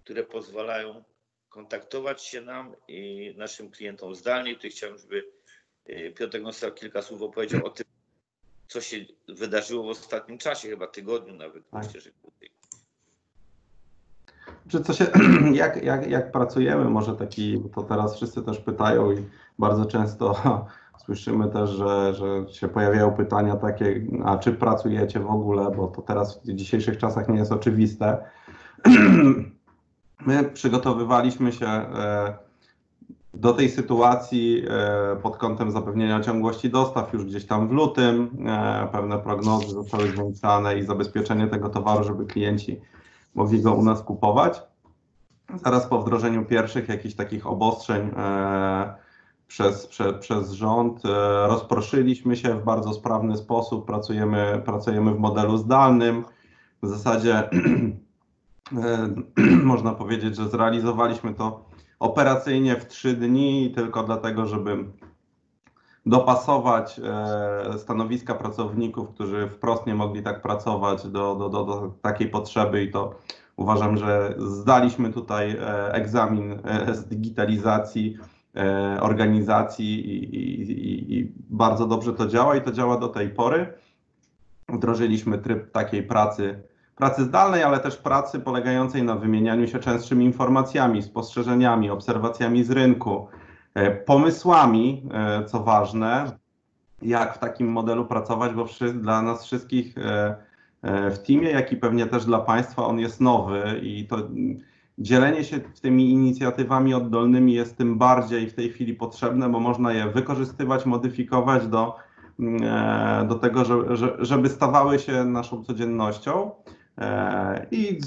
które pozwalają kontaktować się nam i naszym klientom zdalnie. Tutaj chciałem, żeby y, Piotr Nosal kilka słów opowiedział o tym, co się wydarzyło w ostatnim czasie, chyba tygodniu nawet. Tak. Myślę, że krócej. Czy co się, jak, jak, jak pracujemy, może taki, to teraz wszyscy też pytają i bardzo często słyszymy też, że, że się pojawiają pytania takie, a czy pracujecie w ogóle, bo to teraz w dzisiejszych czasach nie jest oczywiste. My przygotowywaliśmy się e, do tej sytuacji e, pod kątem zapewnienia ciągłości dostaw już gdzieś tam w lutym. E, Pewne prognozy zostały zwiększane i zabezpieczenie tego towaru, żeby klienci mogli go u nas kupować. Zaraz po wdrożeniu pierwszych jakichś takich obostrzeń przez, prze, przez rząd e, rozproszyliśmy się w bardzo sprawny sposób. Pracujemy, pracujemy w modelu zdalnym. W zasadzie e, można powiedzieć, że zrealizowaliśmy to operacyjnie w trzy dni, tylko dlatego, żeby dopasować e, stanowiska pracowników, którzy wprost nie mogli tak pracować do, do, do, do takiej potrzeby i to uważam, że zdaliśmy tutaj egzamin z digitalizacji, organizacji i, i, i, bardzo dobrze to działa i to działa do tej pory. Wdrożyliśmy tryb takiej pracy, pracy zdalnej, ale też pracy polegającej na wymienianiu się częstszymi informacjami, spostrzeżeniami, obserwacjami z rynku, e, pomysłami, e, co ważne, jak w takim modelu pracować, bo dla nas wszystkich e, e, w teamie, jak i pewnie też dla Państwa on jest nowy i to dzielenie się tymi inicjatywami oddolnymi jest tym bardziej w tej chwili potrzebne, bo można je wykorzystywać, modyfikować do, e, do tego, że, że, żeby stawały się naszą codziennością. E, I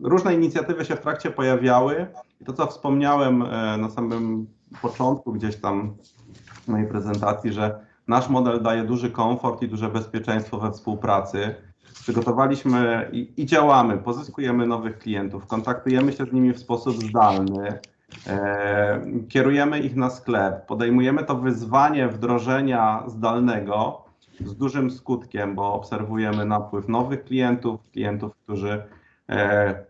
różne inicjatywy się w trakcie pojawiały. I to, co wspomniałem e, na samym początku, gdzieś tam w mojej prezentacji, że nasz model daje duży komfort i duże bezpieczeństwo we współpracy. Przygotowaliśmy i, i działamy, pozyskujemy nowych klientów, kontaktujemy się z nimi w sposób zdalny, e, kierujemy ich na sklep, podejmujemy to wyzwanie wdrożenia zdalnego z dużym skutkiem, bo obserwujemy napływ nowych klientów, klientów, którzy e,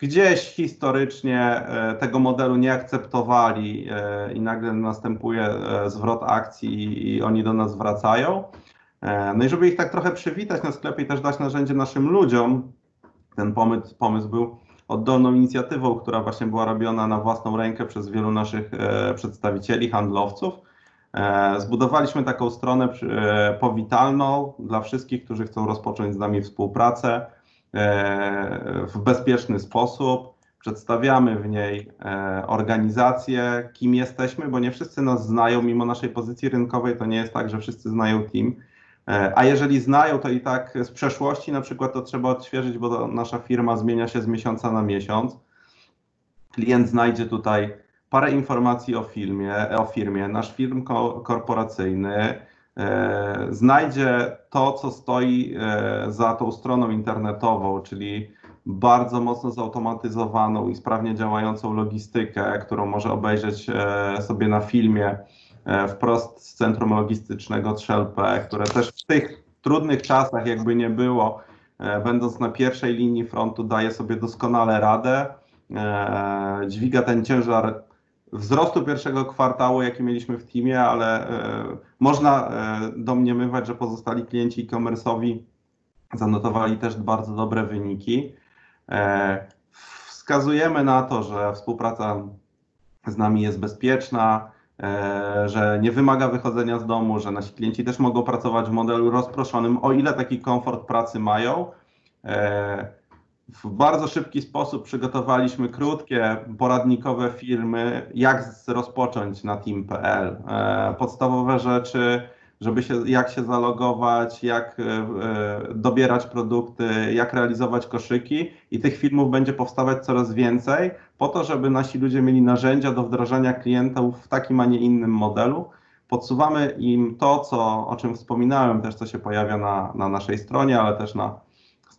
gdzieś historycznie e, tego modelu nie akceptowali e, i nagle następuje e, zwrot akcji i oni do nas wracają. No i żeby ich tak trochę przywitać na sklepie i też dać narzędzie naszym ludziom, ten pomysł, pomysł był oddolną inicjatywą, która właśnie była robiona na własną rękę przez wielu naszych przedstawicieli, handlowców. Zbudowaliśmy taką stronę powitalną dla wszystkich, którzy chcą rozpocząć z nami współpracę E, w bezpieczny sposób. Przedstawiamy w niej e, organizację, kim jesteśmy, bo nie wszyscy nas znają, mimo naszej pozycji rynkowej, to nie jest tak, że wszyscy znają team. E, a jeżeli znają, to i tak z przeszłości na przykład to trzeba odświeżyć, bo nasza firma zmienia się z miesiąca na miesiąc. Klient znajdzie tutaj parę informacji o filmie, o firmie, nasz film korporacyjny, E, znajdzie to, co stoi e, za tą stroną internetową, czyli bardzo mocno zautomatyzowaną i sprawnie działającą logistykę, którą może obejrzeć e, sobie na filmie wprost z centrum logistycznego 3LP, które też w tych trudnych czasach, jakby nie było, będąc na pierwszej linii frontu, daje sobie doskonale radę, dźwiga ten ciężar wzrostu pierwszego kwartału, jaki mieliśmy w teamie, ale e, można e, domniemywać, że pozostali klienci e-commerce'owi zanotowali też bardzo dobre wyniki. E, wskazujemy na to, że współpraca z nami jest bezpieczna, że nie wymaga wychodzenia z domu, że nasi klienci też mogą pracować w modelu rozproszonym, o ile taki komfort pracy mają w bardzo szybki sposób przygotowaliśmy krótkie, poradnikowe filmy, jak rozpocząć na team.pl. E, podstawowe rzeczy, żeby się, jak się zalogować, jak e, e, dobierać produkty, jak realizować koszyki i tych filmów będzie powstawać coraz więcej, po to, żeby nasi ludzie mieli narzędzia do wdrażania klientów w takim, a nie innym modelu. Podsuwamy im to, co, o czym wspominałem, też co się pojawia na, na naszej stronie, ale też na,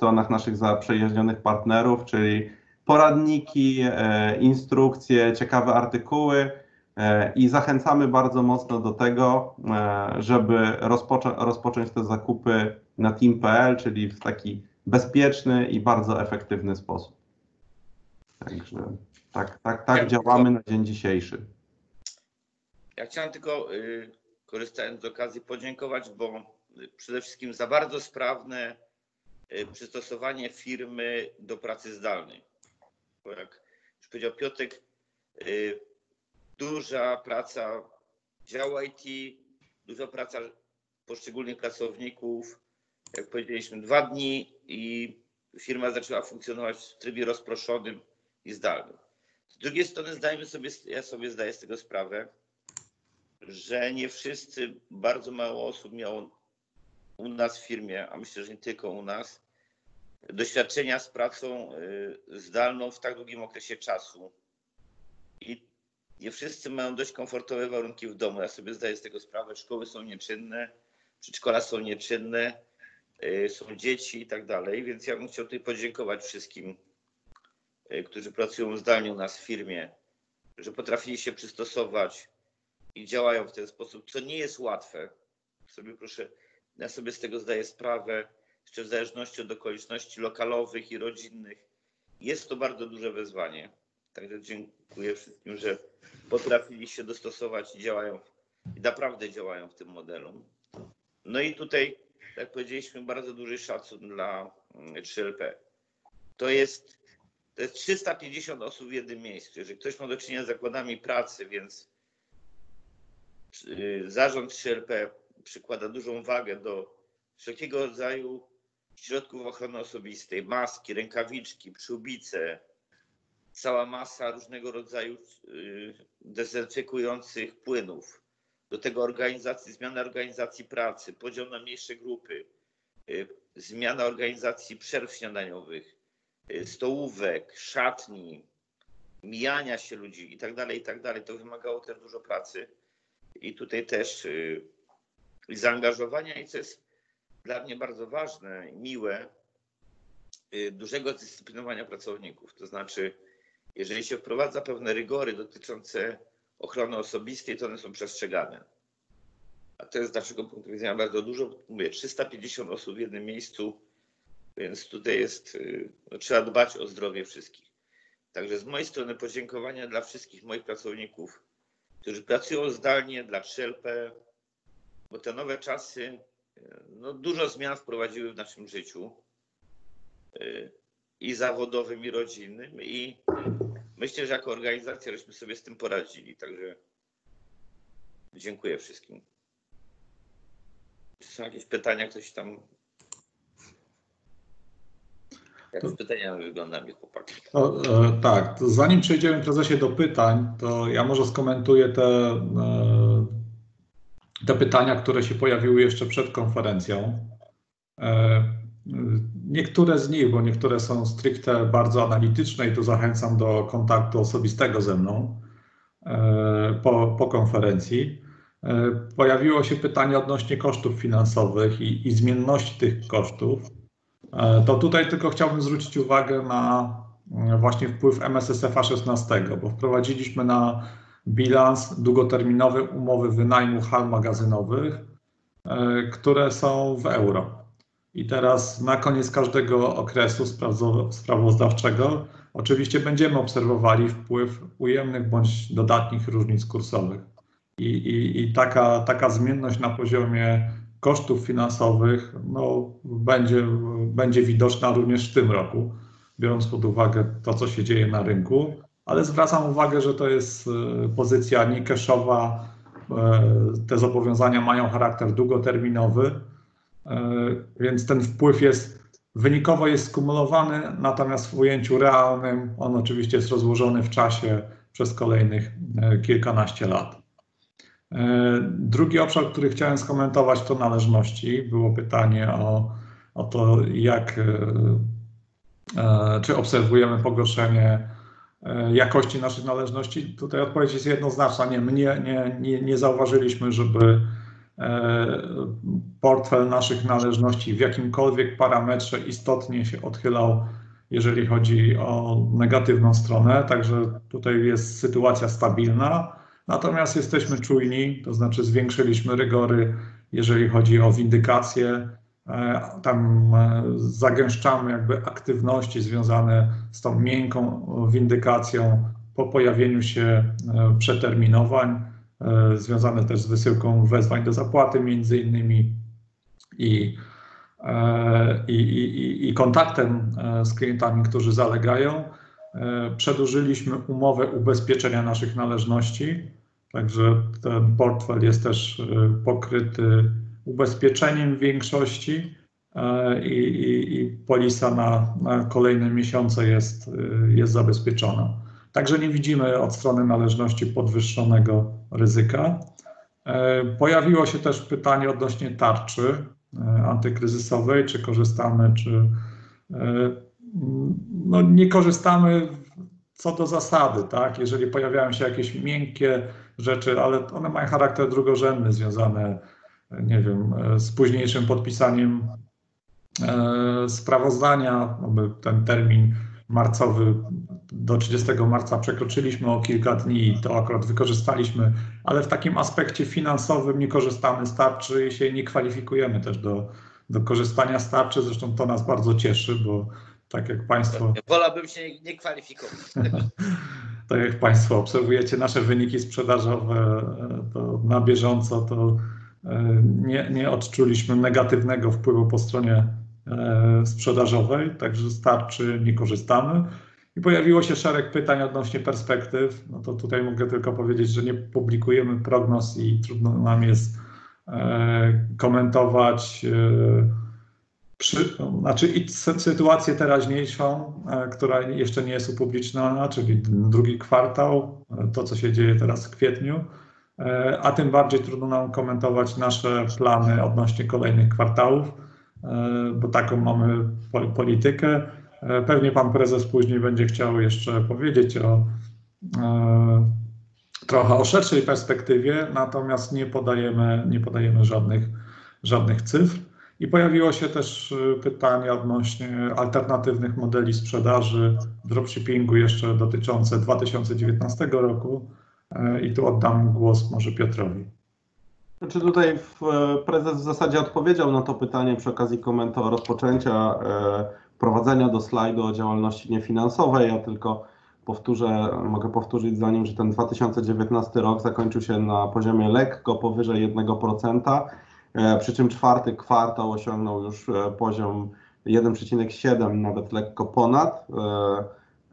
stronach naszych zaprzyjaźnionych partnerów, czyli poradniki, e, instrukcje, ciekawe artykuły i zachęcamy bardzo mocno do tego, e, żeby rozpoczą rozpocząć te zakupy na team.pl, czyli w taki bezpieczny i bardzo efektywny sposób. Także tak, tak, tak działamy na dzień dzisiejszy. Ja chciałem tylko, y, korzystając z okazji, podziękować, bo przede wszystkim za bardzo sprawne Y, przystosowanie firmy do pracy zdalnej. Bo jak już powiedział Piotek, y, duża praca dział IT, duża praca poszczególnych pracowników. Jak powiedzieliśmy, dwa dni i firma zaczęła funkcjonować w trybie rozproszonym i zdalnym. Z drugiej strony zdajemy sobie, ja sobie zdaję z tego sprawę, że nie wszyscy, bardzo mało osób miało u nas w firmie, a myślę, że nie tylko u nas, doświadczenia z pracą y, zdalną w tak długim okresie czasu. I nie wszyscy mają dość komfortowe warunki w domu. Ja sobie zdaję z tego sprawę. Szkoły są nieczynne, przedszkola są nieczynne, y, są dzieci i tak dalej. Więc ja bym chciał tutaj podziękować wszystkim, y, którzy pracują zdalnie u nas w firmie, że potrafili się przystosować i działają w ten sposób, co nie jest łatwe. Sobie proszę, ja sobie z tego zdaję sprawę jeszcze w zależności od okoliczności lokalowych i rodzinnych. Jest to bardzo duże wyzwanie. Także dziękuję wszystkim, że potrafili się dostosować i działają, i naprawdę działają w tym modelu. No i tutaj, jak powiedzieliśmy, bardzo duży szacun dla 3LP. Mm, to jest, to jest 350 osób w jednym miejscu. Jeżeli ktoś ma do czynienia z zakładami pracy, więc y, zarząd 3LP przykłada dużą wagę do wszelkiego rodzaju środków ochrony osobistej, maski, rękawiczki, przyłbice, cała masa różnego rodzaju y, dezynfekujących płynów. Do tego organizacji, zmiana organizacji pracy, podział na mniejsze grupy, y, zmiana organizacji przerw śniadaniowych, y, stołówek, szatni, mijania się ludzi i tak dalej, i tak dalej. To wymagało też dużo pracy i tutaj też y, zaangażowania i co jest dla mnie bardzo ważne i miłe, dużego dyscyplinowania pracowników. To znaczy, jeżeli się wprowadza pewne rygory dotyczące ochrony osobistej, to one są przestrzegane. A to jest z naszego punktu widzenia bardzo dużo. Mówię, 350 osób w jednym miejscu, więc tutaj jest, y, no, trzeba dbać o zdrowie wszystkich. Także z mojej strony podziękowania dla wszystkich moich pracowników, którzy pracują zdalnie, dla 3LP, bo te nowe czasy no, dużo zmian wprowadziły w naszym życiu y, i zawodowym, i rodzinnym i myślę, że jako organizacja żeśmy sobie z tym poradzili, także dziękuję wszystkim. Czy są jakieś pytania, ktoś tam... Jak z pytaniami wygląda chłopaki? To, e, tak, to zanim przejdziemy prezesie do pytań, to ja może skomentuję te, e, te pytania, które się pojawiły jeszcze przed konferencją. E, niektóre z nich, bo niektóre są stricte bardzo analityczne i tu zachęcam do kontaktu osobistego ze mną e, po, po konferencji. E, Pojawiło się pytanie odnośnie kosztów finansowych i, i zmienności tych kosztów. E, To tutaj tylko chciałbym zwrócić uwagę na właśnie wpływ MSSF-a 16, bo wprowadziliśmy na bilans długoterminowe umowy wynajmu hal magazynowych, które są w euro. I teraz na koniec każdego okresu sprawozdawczego oczywiście będziemy obserwowali wpływ ujemnych bądź dodatnich różnic kursowych. I, i, i taka, taka zmienność na poziomie kosztów finansowych no, będzie, będzie widoczna również w tym roku, biorąc pod uwagę to, co się dzieje na rynku. Ale zwracam uwagę, że to jest e, pozycja nie cashowa. e, Te zobowiązania mają charakter długoterminowy, więc ten wpływ jest wynikowo jest skumulowany, natomiast w ujęciu realnym on oczywiście jest rozłożony w czasie przez kolejnych e, kilkanaście lat. E, Drugi obszar, który chciałem skomentować, to należności. Było pytanie o, o to, jak, e, e, czy obserwujemy pogorszenie e, jakości naszych należności. Tutaj odpowiedź jest jednoznaczna. Nie, nie, nie, nie, zauważyliśmy, żeby e, portfel naszych należności w jakimkolwiek parametrze istotnie się odchylał, jeżeli chodzi o negatywną stronę. Także tutaj jest sytuacja stabilna. Natomiast jesteśmy czujni, to znaczy zwiększyliśmy rygory, jeżeli chodzi o windykację. E, Tam e, zagęszczamy jakby aktywności związane z tą miękką windykacją po pojawieniu się e, przeterminowań, e, związane też z wysyłką wezwań do zapłaty między innymi i, e, i, i, i- kontaktem e, z klientami, którzy zalegają. E, Przedłużyliśmy umowę ubezpieczenia naszych należności, także ten portfel jest też e, pokryty ubezpieczeniem w większości e, i, i, i polisa na, na kolejne miesiące jest, e, jest zabezpieczona. Także nie widzimy od strony należności podwyższonego ryzyka. E, Pojawiło się też pytanie odnośnie tarczy e, antykryzysowej, czy korzystamy, czy e, no, nie korzystamy co do zasady, tak? Jeżeli pojawiają się jakieś miękkie rzeczy, ale one mają charakter drugorzędny, związane, nie wiem, z późniejszym podpisaniem sprawozdania, ten termin marcowy do 30 marca przekroczyliśmy o kilka dni i to akurat wykorzystaliśmy, ale w takim aspekcie finansowym nie korzystamy z tarczy i się nie kwalifikujemy też do, do korzystania z tarczy. Zresztą to nas bardzo cieszy, bo tak jak Państwo Wolałbym się nie, kwalifikować. tak jak Państwo obserwujecie nasze wyniki sprzedażowe e, to na bieżąco, to e, nie, nie odczuliśmy negatywnego wpływu po stronie e, sprzedażowej, także z tarczy nie korzystamy. I pojawiło się szereg pytań odnośnie perspektyw. No to tutaj mogę tylko powiedzieć, że nie publikujemy prognoz i trudno nam jest e, komentować e, Przy, znaczy i sy- sytuację teraźniejszą, e, która jeszcze nie jest upubliczniona, czyli drugi kwartał, e, to co się dzieje teraz w kwietniu, e, a tym bardziej trudno nam komentować nasze plany odnośnie kolejnych kwartałów, bo taką mamy pol- politykę. E, Pewnie pan prezes później będzie chciał jeszcze powiedzieć o e, trochę o szerszej perspektywie, natomiast nie podajemy, nie podajemy żadnych, żadnych cyfr. I pojawiło się też y, pytanie odnośnie alternatywnych modeli sprzedaży dropshippingu jeszcze dotyczące 2019 roku. E, I tu oddam głos może Piotrowi. Znaczy tutaj e, prezes w zasadzie odpowiedział na to pytanie przy okazji komentarza rozpoczęcia e, prowadzenia do slajdu o działalności niefinansowej. Ja tylko powtórzę, mogę powtórzyć zdaniem, że ten 2019 rok zakończył się na poziomie lekko powyżej 1%, e, przy czym czwarty kwartał osiągnął już e, poziom 1,7, nawet lekko ponad.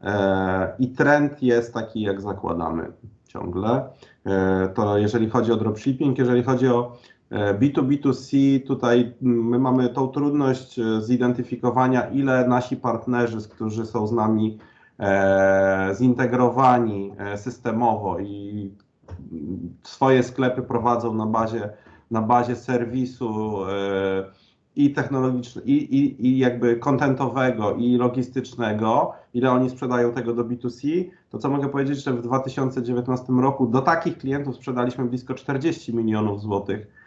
E, I trend jest taki, jak zakładamy ciągle. To jeżeli chodzi o dropshipping, jeżeli chodzi o B2B2C, tutaj my mamy tą trudność e, zidentyfikowania, ile nasi partnerzy, którzy są z nami e, zintegrowani e, systemowo i swoje sklepy prowadzą na bazie, na bazie serwisu i technologicznego, i, i, i jakby kontentowego, i logistycznego, ile oni sprzedają tego do B2C, to co mogę powiedzieć, że w 2019 roku do takich klientów sprzedaliśmy blisko 40 milionów złotych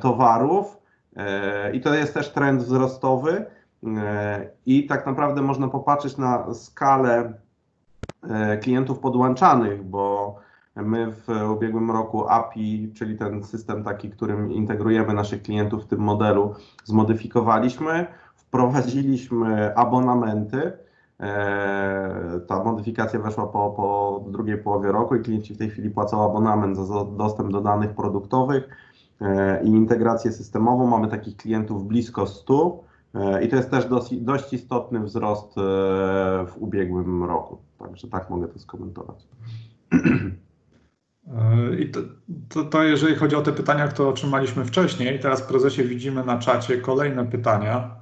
towarów e, i to jest też trend wzrostowy e, i tak naprawdę można popatrzeć na skalę e, klientów podłączanych, bo my w ubiegłym roku API, czyli ten system taki, którym integrujemy naszych klientów w tym modelu, zmodyfikowaliśmy, wprowadziliśmy abonamenty, E, Ta modyfikacja weszła po, po drugiej połowie roku i klienci w tej chwili płacą abonament za dostęp do danych produktowych. e, i integrację systemową. Mamy takich klientów blisko 100 e, i to jest też dosyć, dość istotny wzrost e, w ubiegłym roku. Także tak mogę to skomentować. E, I to, to, to jeżeli chodzi o te pytania, które otrzymaliśmy wcześniej, teraz prezesie widzimy na czacie kolejne pytania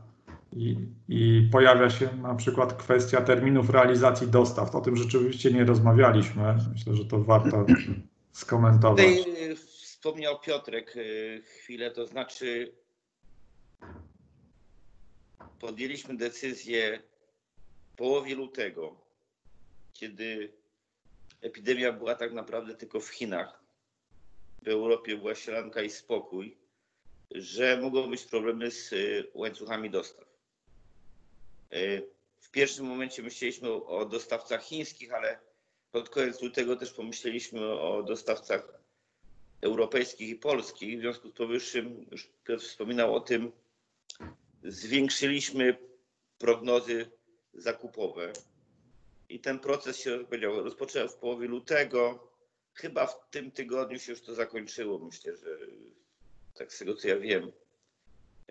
i, i pojawia się na przykład kwestia terminów realizacji dostaw. O tym rzeczywiście nie rozmawialiśmy. Myślę, że to warto skomentować. Tutaj y, wspomniał Piotrek y, chwilę, to znaczy podjęliśmy decyzję w połowie lutego, kiedy epidemia była tak naprawdę tylko w Chinach. W Europie była sielanka i spokój, że mogą być problemy z y, łańcuchami dostaw. Y, W pierwszym momencie myśleliśmy o- o dostawcach chińskich, ale pod koniec lutego też pomyśleliśmy o dostawcach europejskich i polskich. W związku z powyższym, już Piotr wspominał o tym, zwiększyliśmy prognozy zakupowe. I ten proces się rozpoczął w połowie lutego. Chyba w tym tygodniu się już to zakończyło. Myślę, że tak z tego co ja wiem.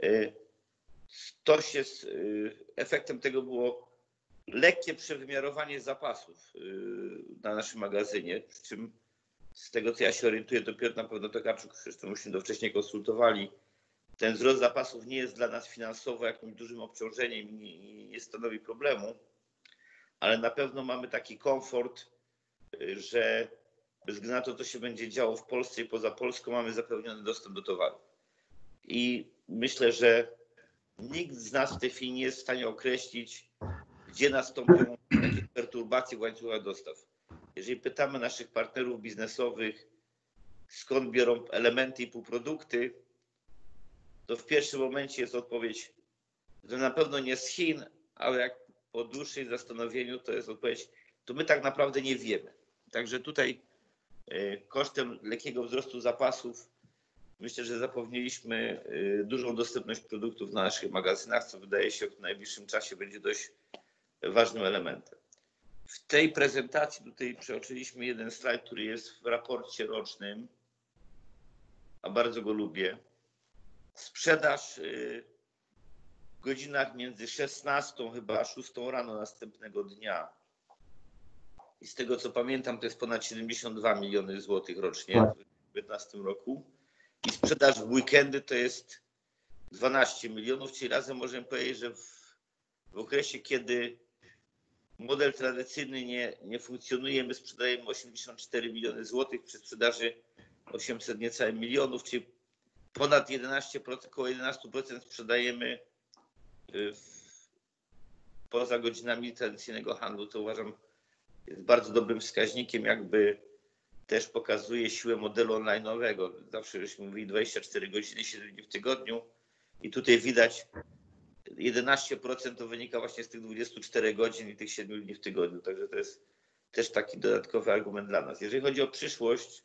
Y, To się, z- y, efektem tego było lekkie przewymiarowanie zapasów y, na naszym magazynie. Przy czym z tego co ja się orientuję, to Piotr na pewno Tokarczuk, zresztą myśmy to wcześniej konsultowali, ten wzrost zapasów nie jest dla nas finansowo jakimś dużym obciążeniem i nie, stanowi problemu, ale na pewno mamy taki komfort, y, że bez względu na to, co się będzie działo w Polsce i poza Polską, mamy zapewniony dostęp do towaru. I myślę, że nikt z nas w tej chwili nie jest w stanie określić, gdzie nastąpią perturbacje w łańcuchach dostaw. Jeżeli pytamy naszych partnerów biznesowych, skąd biorą elementy i półprodukty, to w pierwszym momencie jest odpowiedź, że na pewno nie z Chin, ale jak po dłuższym zastanowieniu to jest odpowiedź, to my tak naprawdę nie wiemy. Także tutaj e, kosztem lekkiego wzrostu zapasów myślę, że zapewniliśmy e, dużą dostępność produktów na naszych magazynach, co wydaje się w najbliższym czasie będzie dość ważnym elementem. W tej prezentacji tutaj przeoczyliśmy jeden slajd, który jest w raporcie rocznym, a bardzo go lubię. Sprzedaż y, w godzinach między 16 chyba a 6 rano następnego dnia. I z tego co pamiętam, to jest ponad 72 miliony złotych rocznie Tak. w 2019 roku. I sprzedaż w weekendy to jest 12 milionów, czyli razem możemy powiedzieć, że w, w okresie, kiedy model tradycyjny nie, nie funkcjonuje, my sprzedajemy 84 miliony złotych przy sprzedaży 800 niecałe milionów, czyli ponad 11%, około 11% sprzedajemy y, poza godzinami tradycyjnego handlu. To uważam jest bardzo dobrym wskaźnikiem, jakby też pokazuje siłę modelu online'owego. Zawsze żeśmy mówili 24 godziny, 7 dni w tygodniu i tutaj widać 11% to wynika właśnie z tych 24 godzin i tych 7 dni w tygodniu. Także to jest też taki dodatkowy argument dla nas. Jeżeli chodzi o przyszłość,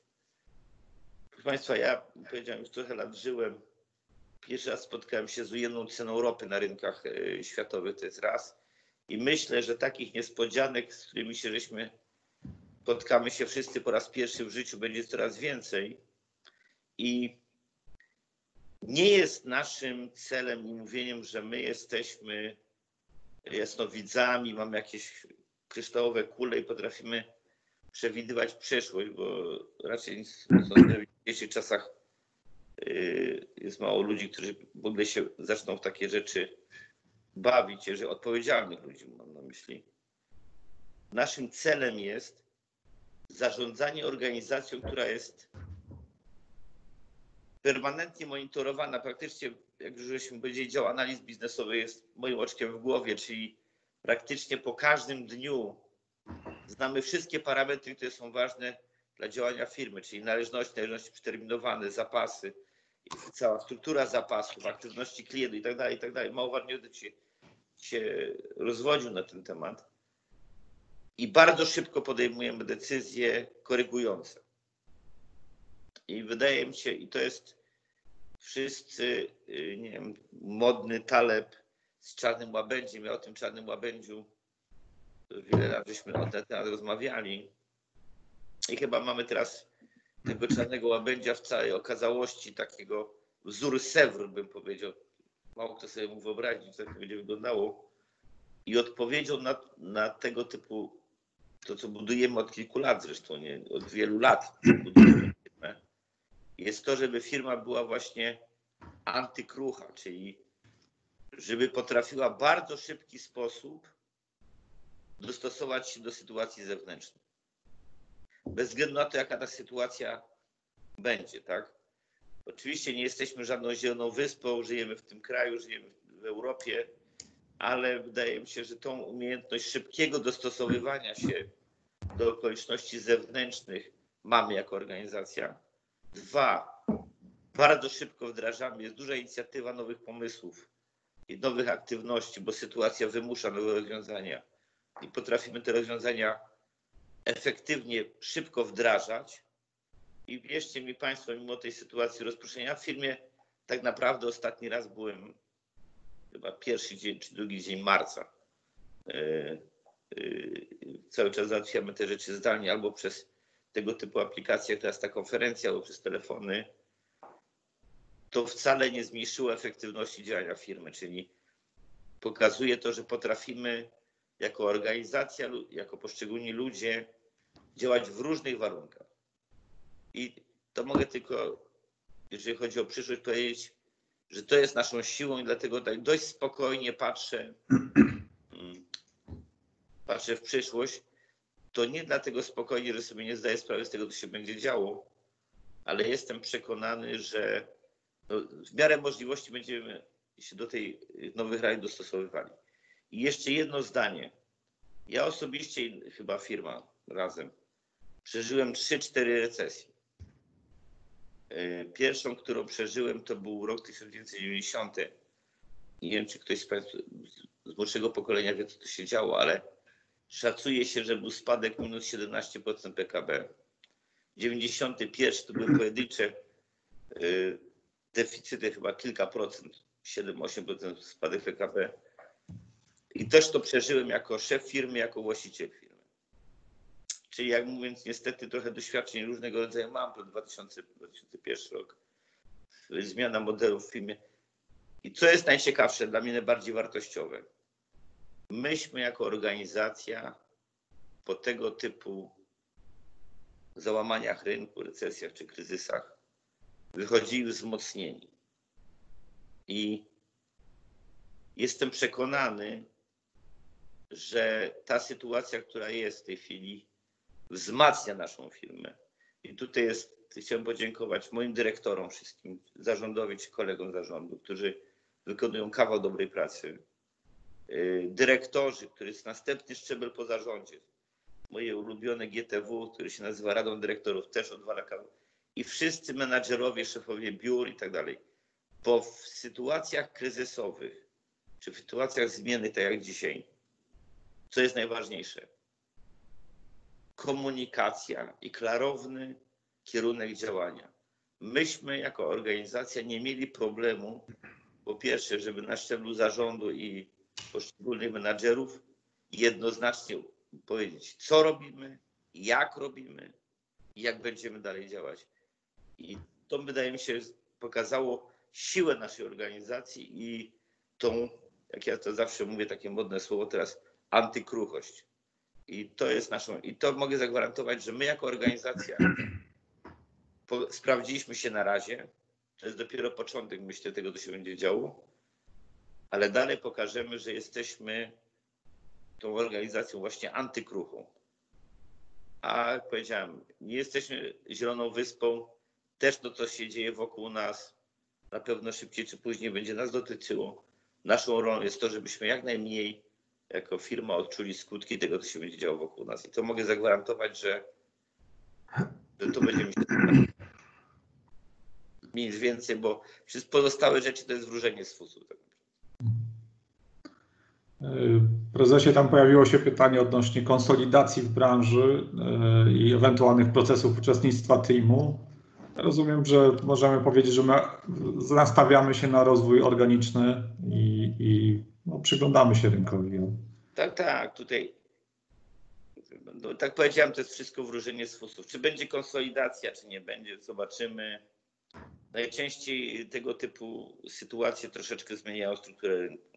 proszę Państwa, ja powiedziałem, już trochę lat żyłem. Pierwszy raz spotkałem się z ujemną ceną ropy na rynkach e, światowych, to jest raz. I myślę, że takich niespodzianek, z którymi się żeśmy spotkamy się wszyscy po raz pierwszy w życiu, będzie coraz więcej. I nie jest naszym celem i mówieniem, że my jesteśmy jasnowidzami, mamy jakieś kryształowe kule i potrafimy przewidywać przyszłość, bo raczej sądzę, w dzisiejszych czasach yy, jest mało ludzi, którzy w ogóle się zaczną w takie rzeczy bawić, jeżeli odpowiedzialnych ludzi mam na myśli. Naszym celem jest zarządzanie organizacją, która jest permanentnie monitorowana. Praktycznie, jak już żeśmy powiedzieli, dział analiz biznesowych jest moim oczkiem w głowie, czyli praktycznie po każdym dniu znamy wszystkie parametry, które są ważne dla działania firmy, czyli należności, należności przeterminowane, zapasy, cała struktura zapasów, aktywności klientów itd., itd. Tak Mało Warniodek się, się rozwodził na ten temat. I bardzo szybko podejmujemy decyzje korygujące. I wydaje mi się, i to jest wszyscy, y, nie wiem, modny taleb z czarnym łabędziem. Ja o tym czarnym łabędziu wiele żeśmy o ten temat rozmawiali. I chyba mamy teraz tego czarnego łabędzia w całej okazałości, takiego wzór Sewr, bym powiedział. Mało kto sobie mógł wyobrazić, jak to będzie wyglądało. I odpowiedzią na, na tego typu, to co budujemy od kilku lat zresztą, nie, od wielu lat budujemy jest to, żeby firma była właśnie antykrucha, czyli żeby potrafiła w bardzo szybki sposób dostosować się do sytuacji zewnętrznej. Bez względu na to, jaka ta sytuacja będzie, tak? Oczywiście nie jesteśmy żadną zieloną wyspą, żyjemy w tym kraju, żyjemy w Europie, ale wydaje mi się, że tą umiejętność szybkiego dostosowywania się do okoliczności zewnętrznych mamy jako organizacja. Dwa, bardzo szybko wdrażamy, jest duża inicjatywa nowych pomysłów i nowych aktywności, bo sytuacja wymusza nowe rozwiązania i potrafimy te rozwiązania efektywnie, szybko wdrażać. I wierzcie mi Państwo, mimo tej sytuacji rozproszenia w firmie, tak naprawdę ostatni raz byłem chyba pierwszy dzień czy drugi dzień marca. E, e, cały czas załatwiamy te rzeczy zdalnie albo przez tego typu aplikacje, jak teraz ta konferencja, albo przez telefony. To wcale nie zmniejszyło efektywności działania firmy, czyli pokazuje to, że potrafimy jako organizacja, jako poszczególni ludzie działać w różnych warunkach. I to mogę tylko, jeżeli chodzi o przyszłość, powiedzieć, że to jest naszą siłą i dlatego tak dość spokojnie patrzę, patrzę w przyszłość. To nie dlatego spokojnie, że sobie nie zdaję sprawy z tego, co się będzie działo, ale jestem przekonany, że no, w miarę możliwości będziemy się do tej nowych rajów dostosowywali. I jeszcze jedno zdanie. Ja osobiście, chyba firma razem, przeżyłem 3-4 recesje. E, pierwszą, którą przeżyłem, to był rok 1990. Nie wiem, czy ktoś z Państwa z młodszego pokolenia wie, co to się działo, ale szacuje się, że był spadek minus 17% PKB. 91 to były pojedyncze e, deficyty, chyba kilka procent, 7-8% spadek PKB. I też to przeżyłem jako szef firmy, jako właściciel firmy. Czyli jak mówiąc, niestety trochę doświadczeń różnego rodzaju mam, 2000, 2001 rok. Zmiana modelu w firmie. I co jest najciekawsze, dla mnie najbardziej wartościowe? Myśmy jako organizacja po tego typu załamaniach rynku, recesjach czy kryzysach wychodzili wzmocnieni. I jestem przekonany, że ta sytuacja, która jest w tej chwili, wzmacnia naszą firmę. I tutaj jest, chciałem podziękować moim dyrektorom wszystkim, zarządowi czy kolegom zarządu, którzy wykonują kawał dobrej pracy. Yy, Dyrektorzy, który jest następny szczebel po zarządzie. Moje ulubione GTW, który się nazywa Radą Dyrektorów, też odwala kawał. I wszyscy menadżerowie, szefowie biur i tak dalej. Bo w sytuacjach kryzysowych, czy w sytuacjach zmiennych, tak jak dzisiaj, co jest najważniejsze? Komunikacja i klarowny kierunek działania. Myśmy jako organizacja nie mieli problemu, po pierwsze, żeby na szczeblu zarządu i poszczególnych menadżerów jednoznacznie powiedzieć, co robimy, jak robimy i jak będziemy dalej działać. I to wydaje mi się pokazało siłę naszej organizacji i tą, jak ja to zawsze mówię, takie modne słowo teraz, antykruchość. I to jest naszą, i to mogę zagwarantować, że my jako organizacja po, sprawdziliśmy się na razie. To jest dopiero początek, myślę, tego, co się będzie działo, ale dalej pokażemy, że jesteśmy tą organizacją właśnie antykruchą. A jak powiedziałem, nie jesteśmy zieloną wyspą. Też to, co się dzieje wokół nas, na pewno szybciej czy później będzie nas dotyczyło. Naszą rolą jest to, żebyśmy jak najmniej jako firma odczuli skutki tego, co się będzie działo wokół nas. I to mogę zagwarantować, że, że to będzie mi się nic więcej, bo wszystkie pozostałe rzeczy to jest wróżenie z fusu. Prezesie, tam pojawiło się pytanie odnośnie konsolidacji w branży yy, i ewentualnych procesów uczestnictwa teamu. Rozumiem, że możemy powiedzieć, że my nastawiamy się na rozwój organiczny i, i no, przyglądamy się rynkowi. Tak, tak, tutaj no, tak powiedziałem, to jest wszystko wróżenie z fusów. Czy będzie konsolidacja, czy nie będzie, zobaczymy. Najczęściej tego typu sytuacje troszeczkę zmieniają strukturę rynku.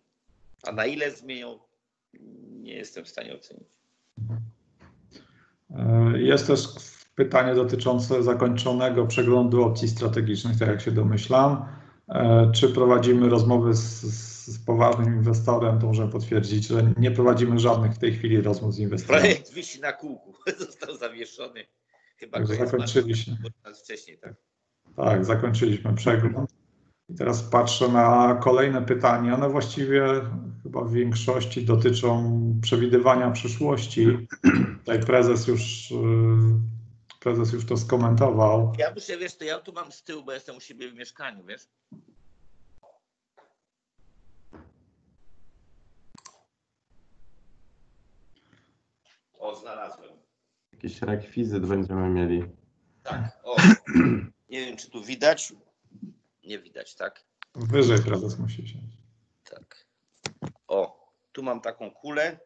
A na ile zmienią, nie jestem w stanie ocenić. Yy, Jest też pytanie dotyczące zakończonego przeglądu opcji strategicznych, tak jak się domyślam. Yy, Czy prowadzimy rozmowy z, z poważnym inwestorem? To możemy potwierdzić, że nie prowadzimy żadnych w tej chwili rozmów z inwestorem. Projekt wisi na kółku, został zawieszony. Chyba Także koniec zakończyliśmy. wcześniej, tak. Tak, zakończyliśmy przegląd. I teraz patrzę na kolejne pytania. No właściwie chyba w większości dotyczą przewidywania przyszłości. Tutaj prezes już, yy, prezes już to skomentował. Ja muszę, wiesz, to ja tu mam z tyłu, bo jestem u siebie w mieszkaniu, wiesz. O, znalazłem. Jakiś rekwizyt będziemy mieli. Tak, o. Nie wiem, czy tu widać. Nie widać, tak? Wyżej prezes musi się. Tak. O, tu mam taką kulę.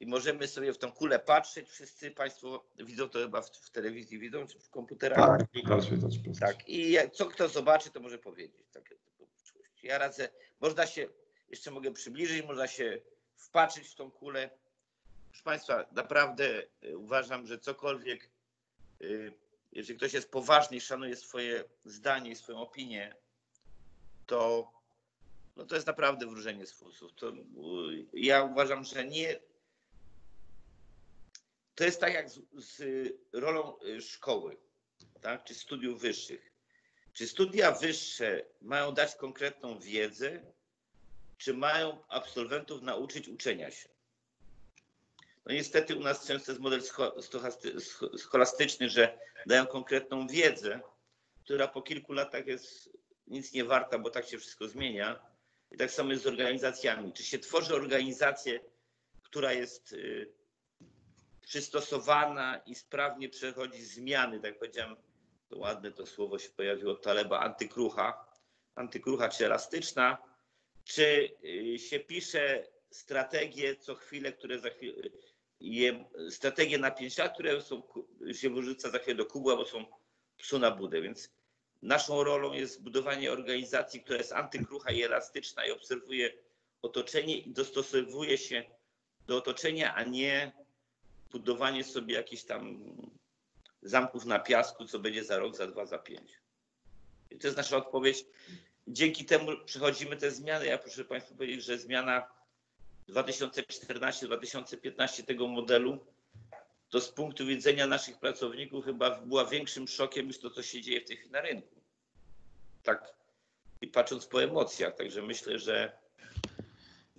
I możemy sobie w tą kulę patrzeć. Wszyscy Państwo widzą to chyba w, w telewizji, widzą, czy w komputerach. Tak, widać, widać. prezes. Tak, i jak- co kto zobaczy, to może powiedzieć. Przyszłości. Ja radzę, można się, jeszcze mogę przybliżyć, można się wpatrzyć w tą kulę. Proszę Państwa, naprawdę y, uważam, że cokolwiek, y, jeżeli ktoś jest poważny i szanuje swoje zdanie i swoją opinię, to, no to jest naprawdę wróżenie z fusów. To, y, ja uważam, że nie. To jest tak jak z, z rolą y, szkoły tak, czy studiów wyższych. Czy studia wyższe mają dać konkretną wiedzę, czy mają absolwentów nauczyć uczenia się? No niestety u nas często jest model scholastyczny, że dają konkretną wiedzę, która po kilku latach jest nic nie warta, bo tak się wszystko zmienia. I tak samo jest z organizacjami. Czy się tworzy organizację, która jest y, przystosowana i sprawnie przechodzi zmiany, tak powiedziałem, to ładne to słowo się pojawiło Taleba, antykrucha, antykrucha czy elastyczna, czy y, się pisze strategie co chwilę, które za chwilę, strategie na 5 lat, które są, się wyrzuca za chwilę do kubu, albo są psu na budę, więc naszą rolą jest zbudowanie organizacji, która jest antykrucha i elastyczna i obserwuje otoczenie i dostosowuje się do otoczenia, a nie budowanie sobie jakichś tam zamków na piasku, co będzie za rok, za dwa, za pięć. I to jest nasza odpowiedź. Dzięki temu przechodzimy te zmiany. Ja proszę Państwa powiedzieć, że zmiana 2014-2015 tego modelu to z punktu widzenia naszych pracowników chyba była większym szokiem niż to, co się dzieje w tej chwili na rynku. Tak i patrząc po emocjach. Także myślę, że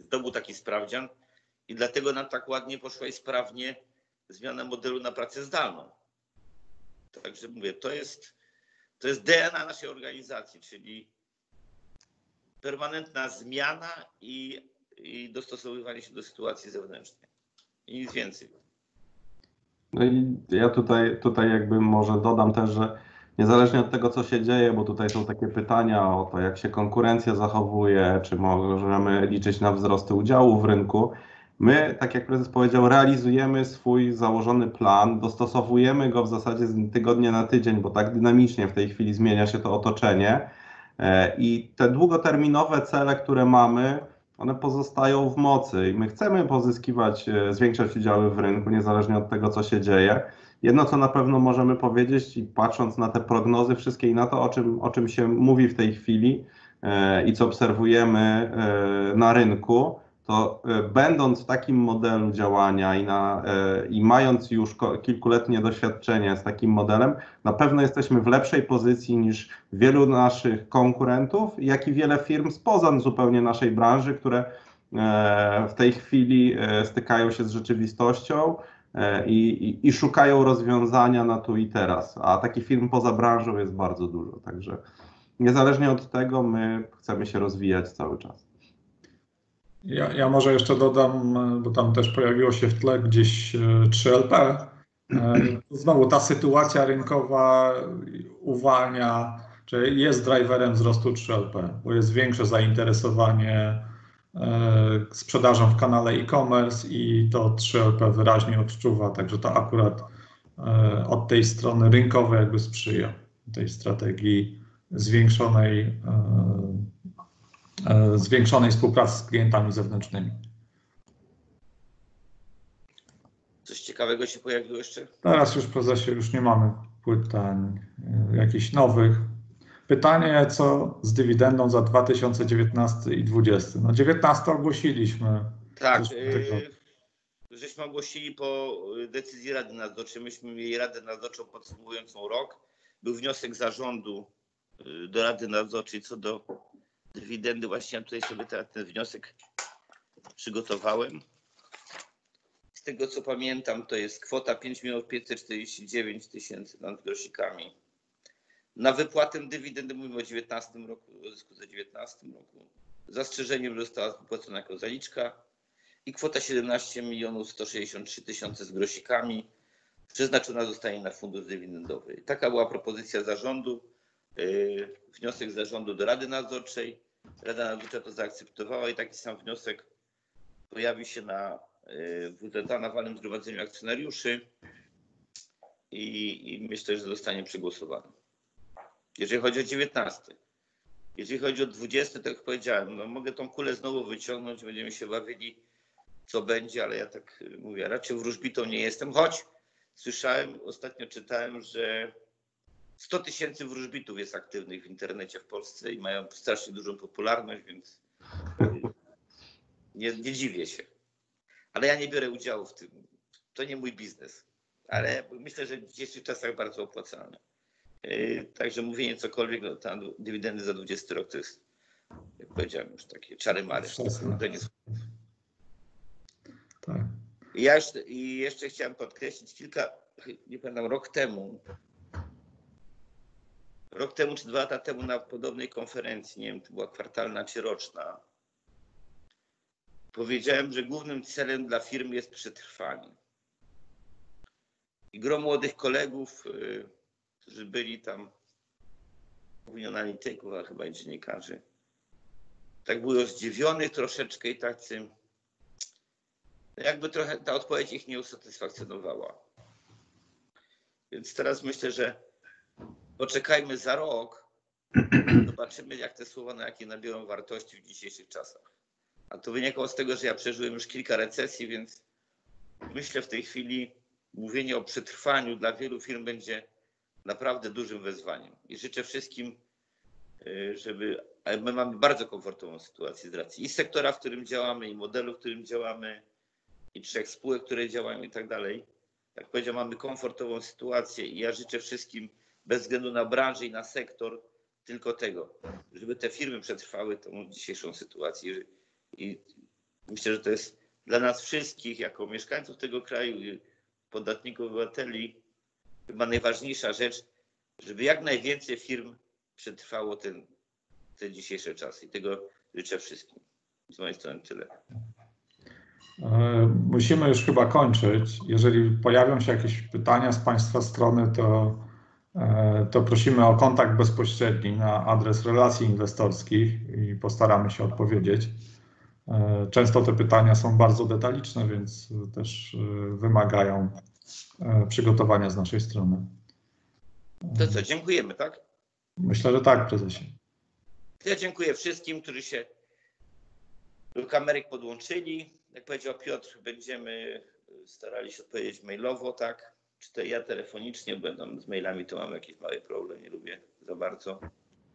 to był taki sprawdzian i dlatego nam tak ładnie poszła i sprawnie zmiana modelu na pracę zdalną. Także mówię, to jest, to jest DNA naszej organizacji, czyli permanentna zmiana i, i dostosowywanie się do sytuacji zewnętrznej. I nic więcej. No i ja tutaj, tutaj jakby może dodam też, że niezależnie od tego, co się dzieje, bo tutaj są takie pytania o to, jak się konkurencja zachowuje, czy możemy liczyć na wzrosty udziału w rynku. My, tak jak prezes powiedział, realizujemy swój założony plan, dostosowujemy go w zasadzie z tygodnia na tydzień, bo tak dynamicznie w tej chwili zmienia się to otoczenie. E, I te długoterminowe cele, które mamy, one pozostają w mocy i my chcemy pozyskiwać, e, zwiększać udziały w rynku, niezależnie od tego, co się dzieje. Jedno, co na pewno możemy powiedzieć, i patrząc na te prognozy wszystkie i na to, o czym, o czym się mówi w tej chwili e, i co obserwujemy e, na rynku, to e, będąc w takim modelu działania i, na, e, i mając już kilkuletnie doświadczenie z takim modelem, na pewno jesteśmy w lepszej pozycji niż wielu naszych konkurentów, jak i wiele firm spoza zupełnie naszej branży, które e, w tej chwili stykają się z rzeczywistością i, i, i szukają rozwiązania na tu i teraz. A takich firm poza branżą jest bardzo dużo. Także niezależnie od tego, my chcemy się rozwijać cały czas. Ja, ja może jeszcze dodam, e, bo tam też pojawiło się w tle gdzieś e, 3LP. E, Znowu ta sytuacja rynkowa uwalnia, czy jest driverem wzrostu 3LP, bo jest większe zainteresowanie e, sprzedażą w kanale e-commerce i to 3LP wyraźnie odczuwa, także to akurat e, od tej strony rynkowej jakby sprzyja tej strategii zwiększonej e, e, zwiększonej współpracy z klientami zewnętrznymi. Coś ciekawego się pojawiło jeszcze? Teraz już prezesie już nie mamy pytań e, jakichś nowych. Pytanie, co z dywidendą za 2019 i 2020? No 19 ogłosiliśmy. Tak. Coś takiego. y, Żeśmy ogłosili po decyzji Rady Nadzorczej, myśmy mieli Radę Nadzorczą podsumowującą rok. Był wniosek zarządu do Rady Nadzorczej co do dywidendy. Właśnie ja tutaj sobie teraz ten wniosek przygotowałem. Z tego co pamiętam, to jest kwota 5 549 tysięcy nad grosikami. Na wypłatę dywidendy mówimy o 19 roku, o zysku za 19 roku. Zastrzeżeniem, że została wypłacona jako zaliczka i kwota 17 milionów 163 tysiące z grosikami przeznaczona zostanie na fundusz dywidendowy. Taka była propozycja zarządu, wniosek zarządu do Rady Nadzorczej. Rada Nadzorcza to zaakceptowała i taki sam wniosek pojawi się na yy, WZT na walnym zgromadzeniu akcjonariuszy i, i myślę, że zostanie przegłosowany. Jeżeli chodzi o 19. Jeżeli chodzi o 20, tak jak powiedziałem, no mogę tą kulę znowu wyciągnąć, będziemy się bawili co będzie, ale ja tak y, mówię, raczej wróżbitą nie jestem, choć słyszałem, ostatnio czytałem, że 100 tysięcy wróżbitów jest aktywnych w internecie w Polsce i mają strasznie dużą popularność, więc y, nie, nie dziwię się. Ale ja nie biorę udziału w tym. To nie mój biznes. Ale myślę, że w dzisiejszych czasach bardzo opłacalne. Yy, Także mówienie cokolwiek, no, tam dywidendy za 20 rok to jest, jak powiedziałem, już takie czary mary. Tak. Ja jeszcze, I jeszcze chciałem podkreślić kilka, nie pamiętam, rok temu, rok temu czy dwa lata temu na podobnej konferencji, nie wiem, to była kwartalna czy roczna, powiedziałem, że głównym celem dla firmy jest przetrwanie. I gro młodych kolegów, y, którzy byli tam, mówię analityków, a chyba dziennikarzy, tak było zdziwionych troszeczkę i tacy, jakby trochę ta odpowiedź ich nie usatysfakcjonowała. Więc teraz myślę, że poczekajmy za rok, zobaczymy jak te słowa na jakie nabiorą wartości w dzisiejszych czasach. A to wynikało z tego, że ja przeżyłem już kilka recesji, więc myślę w tej chwili mówienie o przetrwaniu dla wielu firm będzie naprawdę dużym wyzwaniem. I życzę wszystkim y, żeby, my mamy bardzo komfortową sytuację z racji i sektora, w którym działamy, i modelu, w którym działamy, i trzech spółek, które działają i tak dalej. Jak powiedział, mamy komfortową sytuację i ja życzę wszystkim, bez względu na branżę i na sektor, tylko tego, żeby te firmy przetrwały tą dzisiejszą sytuację. I myślę, że to jest dla nas wszystkich, jako mieszkańców tego kraju podatników, obywateli, chyba najważniejsza rzecz, żeby jak najwięcej firm przetrwało ten, te dzisiejsze czasy. I tego życzę wszystkim. Z mojej strony tyle. E, Musimy już chyba kończyć. Jeżeli pojawią się jakieś pytania z Państwa strony, to, to prosimy o kontakt bezpośredni na adres relacji inwestorskich i postaramy się odpowiedzieć. E, Często te pytania są bardzo detaliczne, więc też e, wymagają e, przygotowania z naszej strony. To co, dziękujemy, tak? Myślę, że tak, prezesie. Ja dziękuję wszystkim, którzy się do kamerek podłączyli. Jak powiedział Piotr, będziemy starali się odpowiedzieć mailowo, tak? Czy to ja telefonicznie, będą z mailami, to mam jakiś mały problem, nie lubię za bardzo.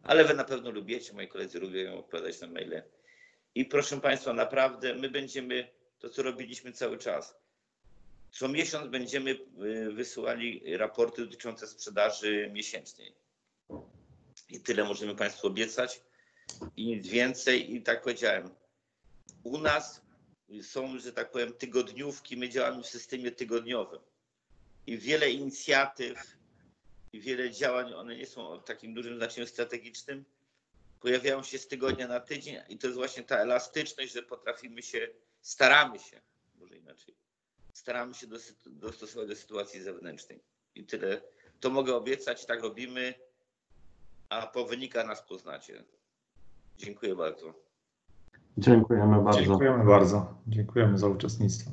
Ale wy na pewno lubicie, moi koledzy lubią odpowiadać na maile. I proszę Państwa, naprawdę my będziemy to, co robiliśmy cały czas. Co miesiąc będziemy y, wysyłali raporty dotyczące sprzedaży miesięcznej. I tyle możemy Państwu obiecać. I nic więcej. I tak powiedziałem, u nas są, że tak powiem, tygodniówki. My działamy w systemie tygodniowym. I wiele inicjatyw i wiele działań, one nie są o takim dużym znaczeniu strategicznym, pojawiają się z tygodnia na tydzień i to jest właśnie ta elastyczność, że potrafimy się, staramy się, może inaczej, staramy się dos- dostosować do sytuacji zewnętrznej. I tyle. To mogę obiecać, tak robimy, a po wynikach nas poznacie. Dziękuję bardzo. Dziękujemy bardzo. Dziękujemy bardzo. Dziękujemy za uczestnictwo.